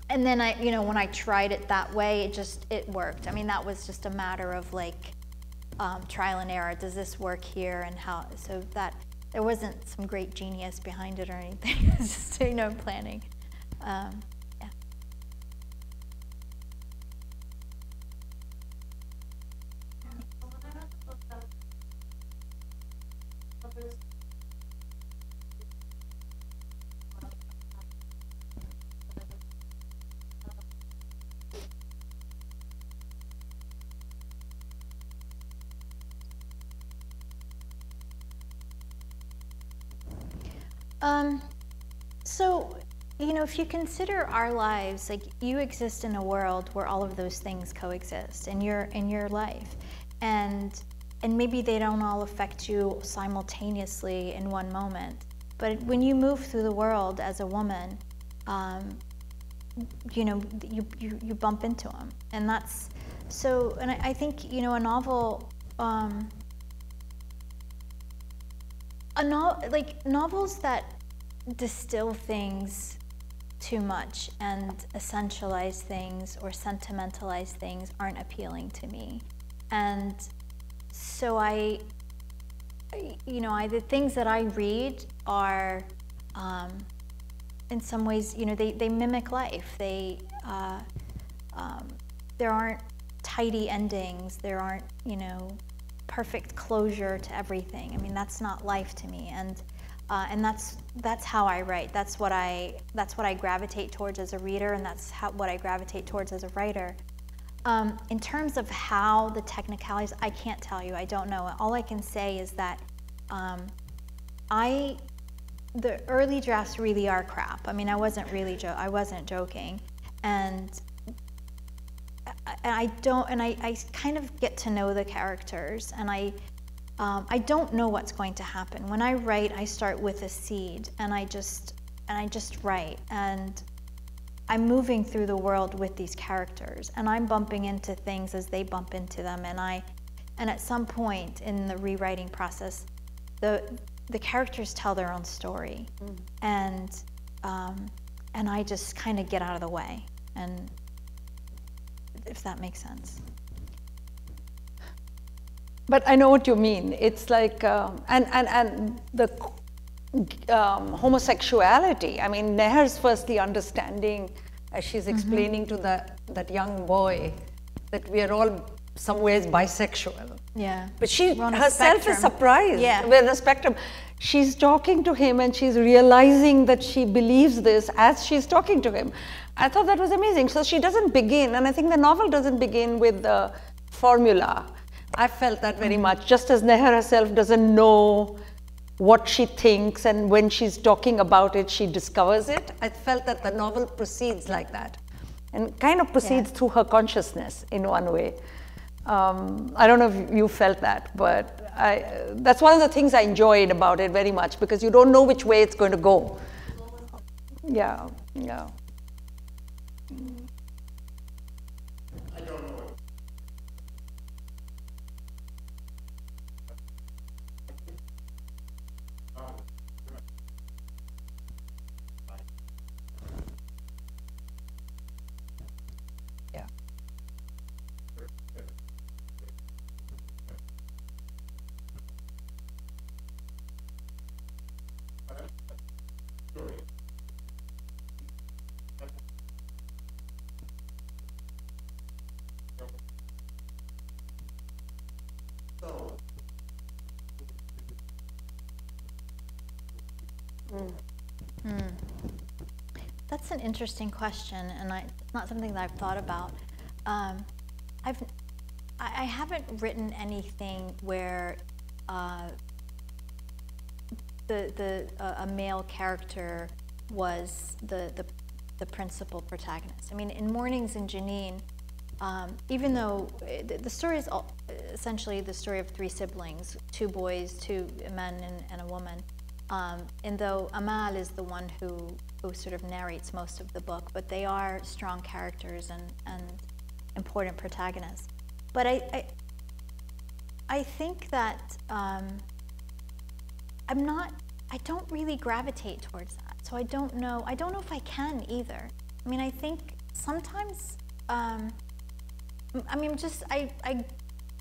and then I, you know, when I tried it that way, it just it worked. I mean, that was just a matter of like um, trial and error. Does this work here, and how? So that there wasn't some great genius behind it or anything. *laughs* just you know planning. Um, yeah. So when I read the book, that covers Um, so, you know, if you consider our lives, like you exist in a world where all of those things coexist in your in your life, and and maybe they don't all affect you simultaneously in one moment, but when you move through the world as a woman, um, you know, you, you you bump into them, and that's so. And I, I think you know a novel. Um, a no, like novels that distill things too much and essentialize things or sentimentalize things aren't appealing to me and so i you know I, the things that i read are um, in some ways you know they, they mimic life. They uh, um, there aren't tidy endings. There aren't you know perfect closure to everything. I mean that's not life to me. And uh, and that's that's how i write. That's what i that's what i gravitate towards as a reader and that's how, what i gravitate towards as a writer um, in terms of how the technicalities i can't tell you. I don't know. All i can say is that um, i the early drafts really are crap. I mean i wasn't really i wasn't joking. And and I don't, and I, I kind of get to know the characters, and I, um, I don't know what's going to happen. When I write, I start with a seed, and I just, and I just write, and I'm moving through the world with these characters, and I'm bumping into things as they bump into them, and I, and at some point in the rewriting process, the the characters tell their own story, and um, and I just kind of get out of the way, and if that makes sense. But I know what you mean. It's like, um, and, and, and the um, homosexuality. I mean, Nahr's firstly understanding, as she's explaining to that, that young boy, that we are all some ways bisexual. Yeah. But she herself is surprised Yeah. with the spectrum. She's talking to him and she's realizing that she believes this as she's talking to him. I thought that was amazing. So she doesn't begin, and I think the novel doesn't begin with the formula. I felt that Mm-hmm. very much, just as Nahr herself doesn't know what she thinks, and when she's talking about it, she discovers it. I felt that the novel proceeds like that and kind of proceeds Yeah. through her consciousness in one way. Um, I don't know if you felt that, but I, that's one of the things I enjoyed about it very much because you don't know which way it's going to go. Yeah, yeah. Yeah. That's an interesting question, and I, not something that I've thought about. Um, I've, I, I haven't written anything where uh, the the uh, a male character was the, the the principal protagonist. I mean, in Mornings in Jenin, um, even though the, the story is all, essentially the story of three siblings, two boys, two men, and, and a woman. Um, and though Amal is the one who, who sort of narrates most of the book, but they are strong characters, and, and important protagonists. But I, I, I think that um, I'm not, I don't really gravitate towards that. So I don't know, I don't know if I can either. I mean, I think sometimes, um, I mean, just, I, I,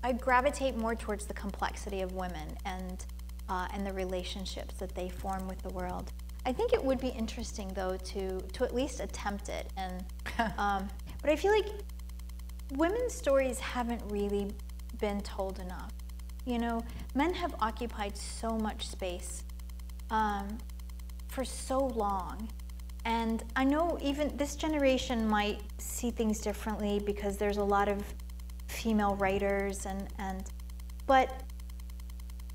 I gravitate more towards the complexity of women and, uh, and the relationships that they form with the world. I think it would be interesting, though, to, to at least attempt it. And, *laughs* um, but I feel like women's stories haven't really been told enough. You know, men have occupied so much space um, for so long. And I know even this generation might see things differently because there's a lot of female writers and, and but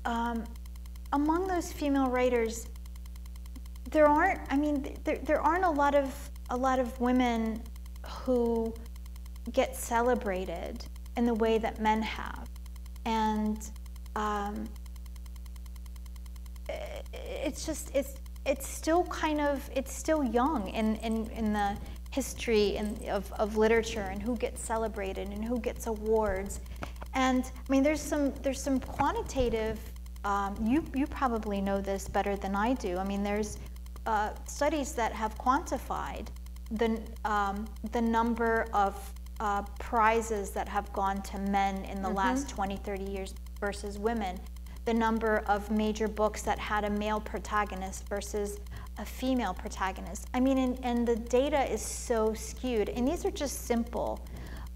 um, among those female writers, there aren't i mean there, there aren't a lot of a lot of women who get celebrated in the way that men have. And um, it's just it's it's still kind of it's still young in in, in the history and of, of literature and who gets celebrated and who gets awards. And i mean there's some there's some quantitative um, you you probably know this better than i do i mean there's uh, studies that have quantified the, um, the number of uh, prizes that have gone to men in the last 20, 30 years versus women, the number of major books that had a male protagonist versus a female protagonist. I mean, and, and the data is so skewed, and these are just simple,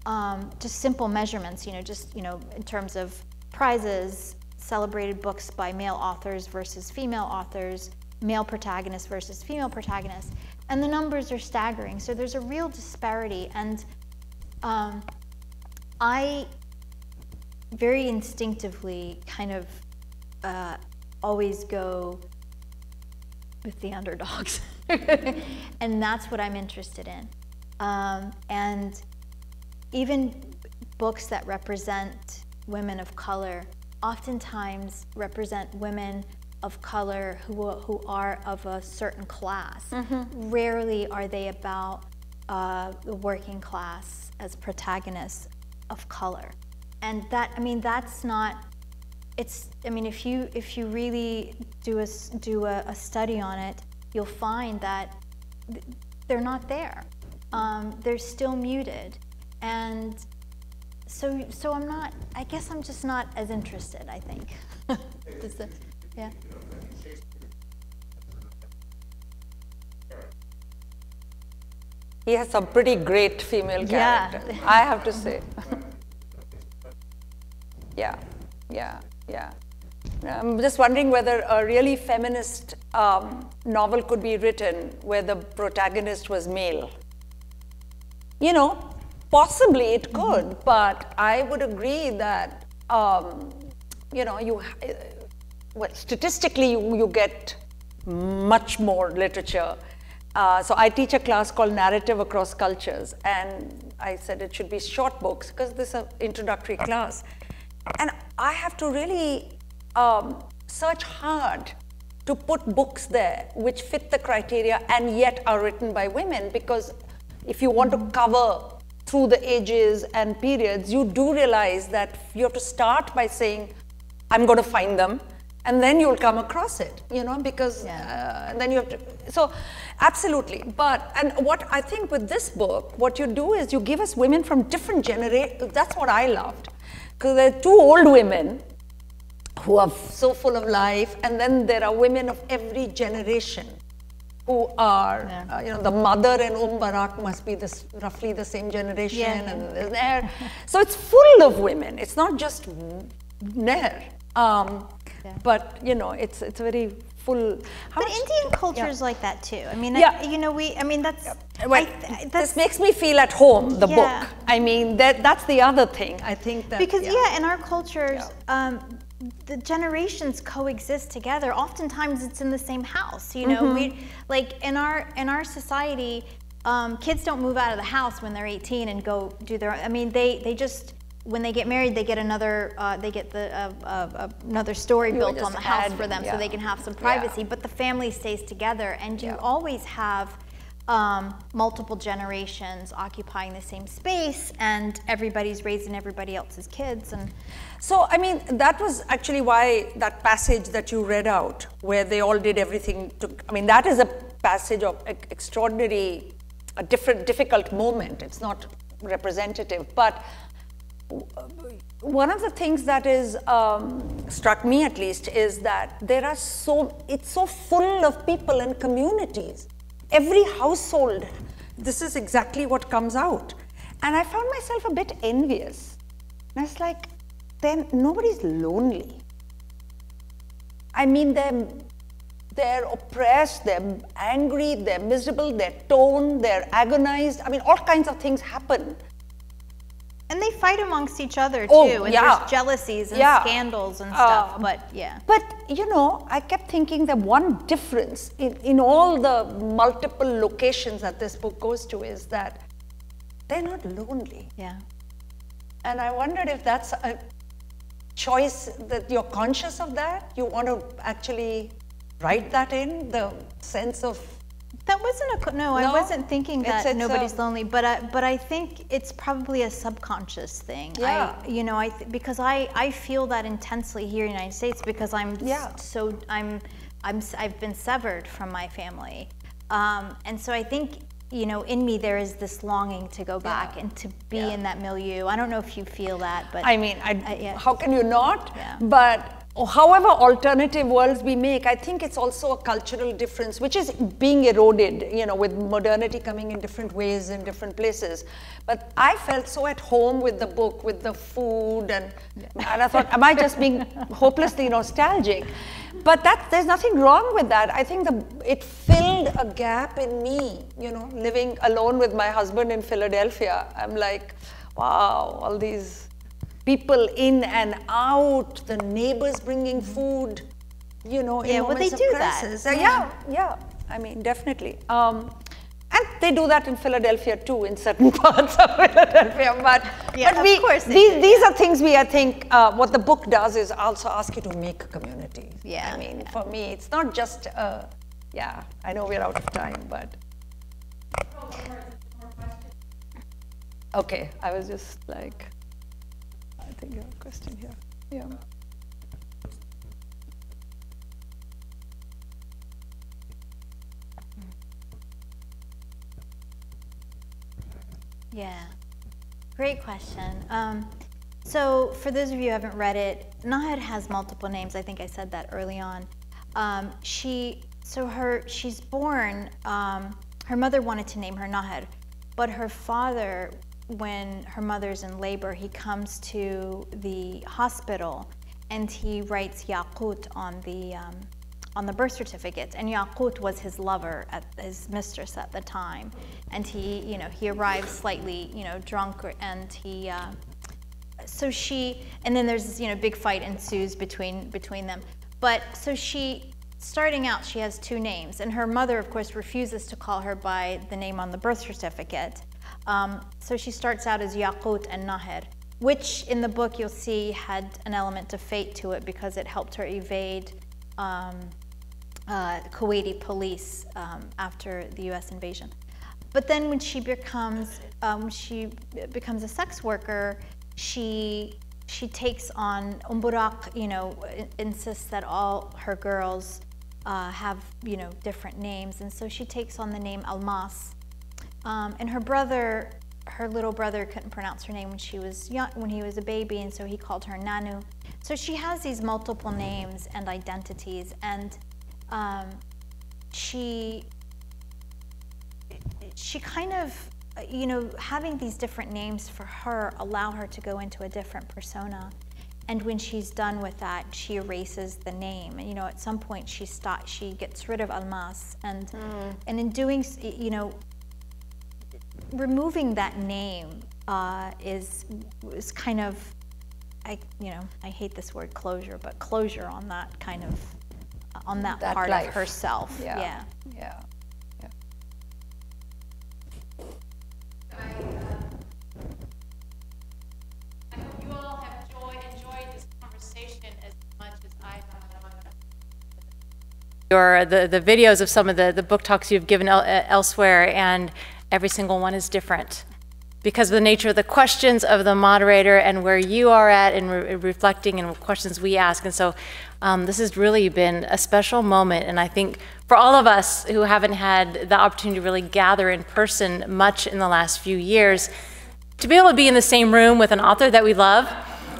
um, just simple measurements. You know, just you know, in terms of prizes, celebrated books by male authors versus female authors, male protagonists versus female protagonists, and the numbers are staggering. So there's a real disparity, and um, I very instinctively kind of uh, always go with the underdogs, *laughs* and that's what I'm interested in. Um, and even books that represent women of color oftentimes represent women of color who, who are of a certain class. Rarely are they about uh, the working class as protagonists of color. And that, I mean, that's not, it's, I mean, if you, if you really do a, do a, a study on it, you'll find that th- they're not there. Um, they're still muted. And so, so I'm not, I guess I'm just not as interested, I think. *laughs* That- yeah. He has some pretty great female Yeah. *laughs* I have to say. yeah, yeah, yeah. I'm just wondering whether a really feminist um, novel could be written where the protagonist was male. You know, possibly it could, but I would agree that, um, you know, you, uh, well, statistically, you, you get much more literature. Uh, so I teach a class called Narrative Across Cultures, and I said it should be short books because this is an introductory class. And I have to really um, search hard to put books there which fit the criteria and yet are written by women because if you want to cover through the ages and periods, you do realize that you have to start by saying, I'm going to find them, and then you'll come across it, you know, because uh, then you have to. So, absolutely. But, and what I think with this book, what you do is you give us women from different generations. That's what I loved. Because there are two old women who are so full of life, and then there are women of every generation who are, uh, you know, the mother and Um Barak must be this roughly the same generation, Yeah. and there's Nahr. so it's full of women. It's not just Nahr. Um, But you know, it's it's very full. How But Indian culture is like that too. I mean, Yeah. I, you know, we, I mean, that's, Well, I th- this makes me feel at home. The Yeah. book. I mean, that that's the other thing. I think that because yeah, in our cultures, um, the generations coexist together. Oftentimes, it's in the same house. You know, we like in our in our society, um, kids don't move out of the house when they're 18 and go do their. I mean, they they just when they get married, they get another uh, they get the uh, uh, another story built on the house add- for them, so they can have some Yeah. privacy. But the family stays together, and you Yeah. always have. Um, multiple generations occupying the same space, and everybody's raising everybody else's kids, and So, I mean, that was actually why that passage that you read out, where they all did everything to, I mean, that is a passage of extraordinary, a different, difficult moment. It's not representative. But one of the things that is um, struck me at least is that there are so, it's so full of people and communities. Every household, this is exactly what comes out. And I found myself a bit envious. And I was like, then nobody's lonely. I mean, they're, they're oppressed, they're angry, they're miserable, they're torn, they're agonized. I mean, all kinds of things happen. And they fight amongst each other too, Oh, and yeah. there's jealousies and Yeah. scandals and stuff. Um, but yeah, But you know, I kept thinking that one difference in, in all the multiple locations that this book goes to is that they're not lonely. yeah. And I wondered if that's a choice that you're conscious of that. You want to actually write that in the sense of That wasn't a co- no. I wasn't thinking that it's nobody's a- lonely, but I, but I think it's probably a subconscious thing. Yeah. I, you know, I th- because I I feel that intensely here in the United States because I'm Yeah. so I'm I'm I've been severed from my family, um, and so I think you know in me there is this longing to go back and to be in that milieu. I don't know if you feel that, but I mean, I, Uh, yeah. how can you not? Yeah. But however alternative worlds we make, I think it's also a cultural difference, which is being eroded, you know, with modernity coming in different ways in different places. But I felt so at home with the book, with the food, and, and I thought, am I just being *laughs* hopelessly nostalgic? But that there's nothing wrong with that. I think the it filled a gap in me, you know, living alone with my husband in Philadelphia. I'm like, wow, all these people in and out, the neighbors bringing food, you know, in Yeah, well, moments they of do that. crisis. Uh, yeah, yeah. I mean, definitely. Um, and they do that in Philadelphia too, in certain *laughs* parts of Philadelphia. But, Yeah, but of we, course these, these are things we, I think, uh, what the book does is also ask you to make a community. Yeah, I mean, for me, it's not just, uh, yeah, I know we're out of time, but. Okay, I was just like, I think you have a question here. Yeah. Yeah, great question. Um, so, for those of you who haven't read it, Nahid has multiple names. I think I said that early on. Um, she, so her, she's born. Um, her mother wanted to name her Nahid, but her father, when her mother's in labor, he comes to the hospital and he writes Yaqut on the um, on the birth certificate, and Yaqut was his lover, at, his mistress at the time, and he, you know, he arrives slightly, you know, drunk, and he, uh, so she, and then there's this, you know, big fight ensues between between them. But so she, starting out, she has two names, and her mother, of course, refuses to call her by the name on the birth certificate. Um, so she starts out as Yaqut and Nahr, which in the book you'll see had an element of fate to it because it helped her evade um, uh, Kuwaiti police um, after the U.S. invasion. But then when she becomes um, she becomes a sex worker, she she takes on Umburak. You know, insists that all her girls uh, have you know different names, and so she takes on the name Almas. Um, and her brother, her little brother, couldn't pronounce her name when she was young, when he was a baby, and so he called her Nanu. So she has these multiple names and identities, and um, she she kind of you know having these different names for her allow her to go into a different persona. And when she's done with that she erases the name. And you know at some point she stop, she gets rid of almas. And and in doing you know removing that name uh, is is kind of I you know I hate this word closure but closure on that kind of on that, That part life. of herself Yeah. yeah. Yeah. yeah. I, uh, I hope you all have joy, enjoyed this conversation as much as I have. your, the, the videos of some of the, the book talks you've given el- uh, elsewhere, and every single one is different because of the nature of the questions of the moderator and where you are at and re- reflecting and questions we ask. And so um, this has really been a special moment. And I think for all of us who haven't had the opportunity to really gather in person much in the last few years, to be able to be in the same room with an author that we love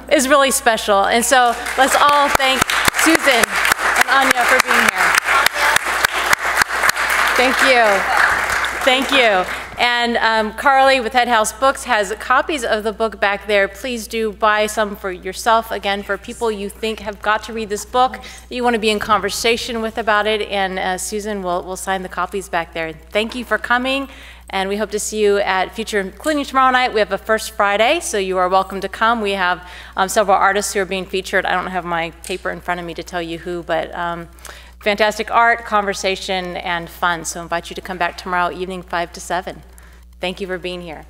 is really special. And so let's all thank Susan and Ania for being here. Thank you. Thank you. And um, Carly with Head House Books has copies of the book back there. Please do buy some for yourself, again, for people you think have got to read this book, you want to be in conversation with about it. And uh, Susan will, will sign the copies back there. Thank you for coming. And we hope to see you at future, including tomorrow night. We have a first Friday, so you are welcome to come. We have um, several artists who are being featured. I don't have my paper in front of me to tell you who, but um, fantastic art, conversation, and fun. So I invite you to come back tomorrow evening, 5 to 7. Thank you for being here.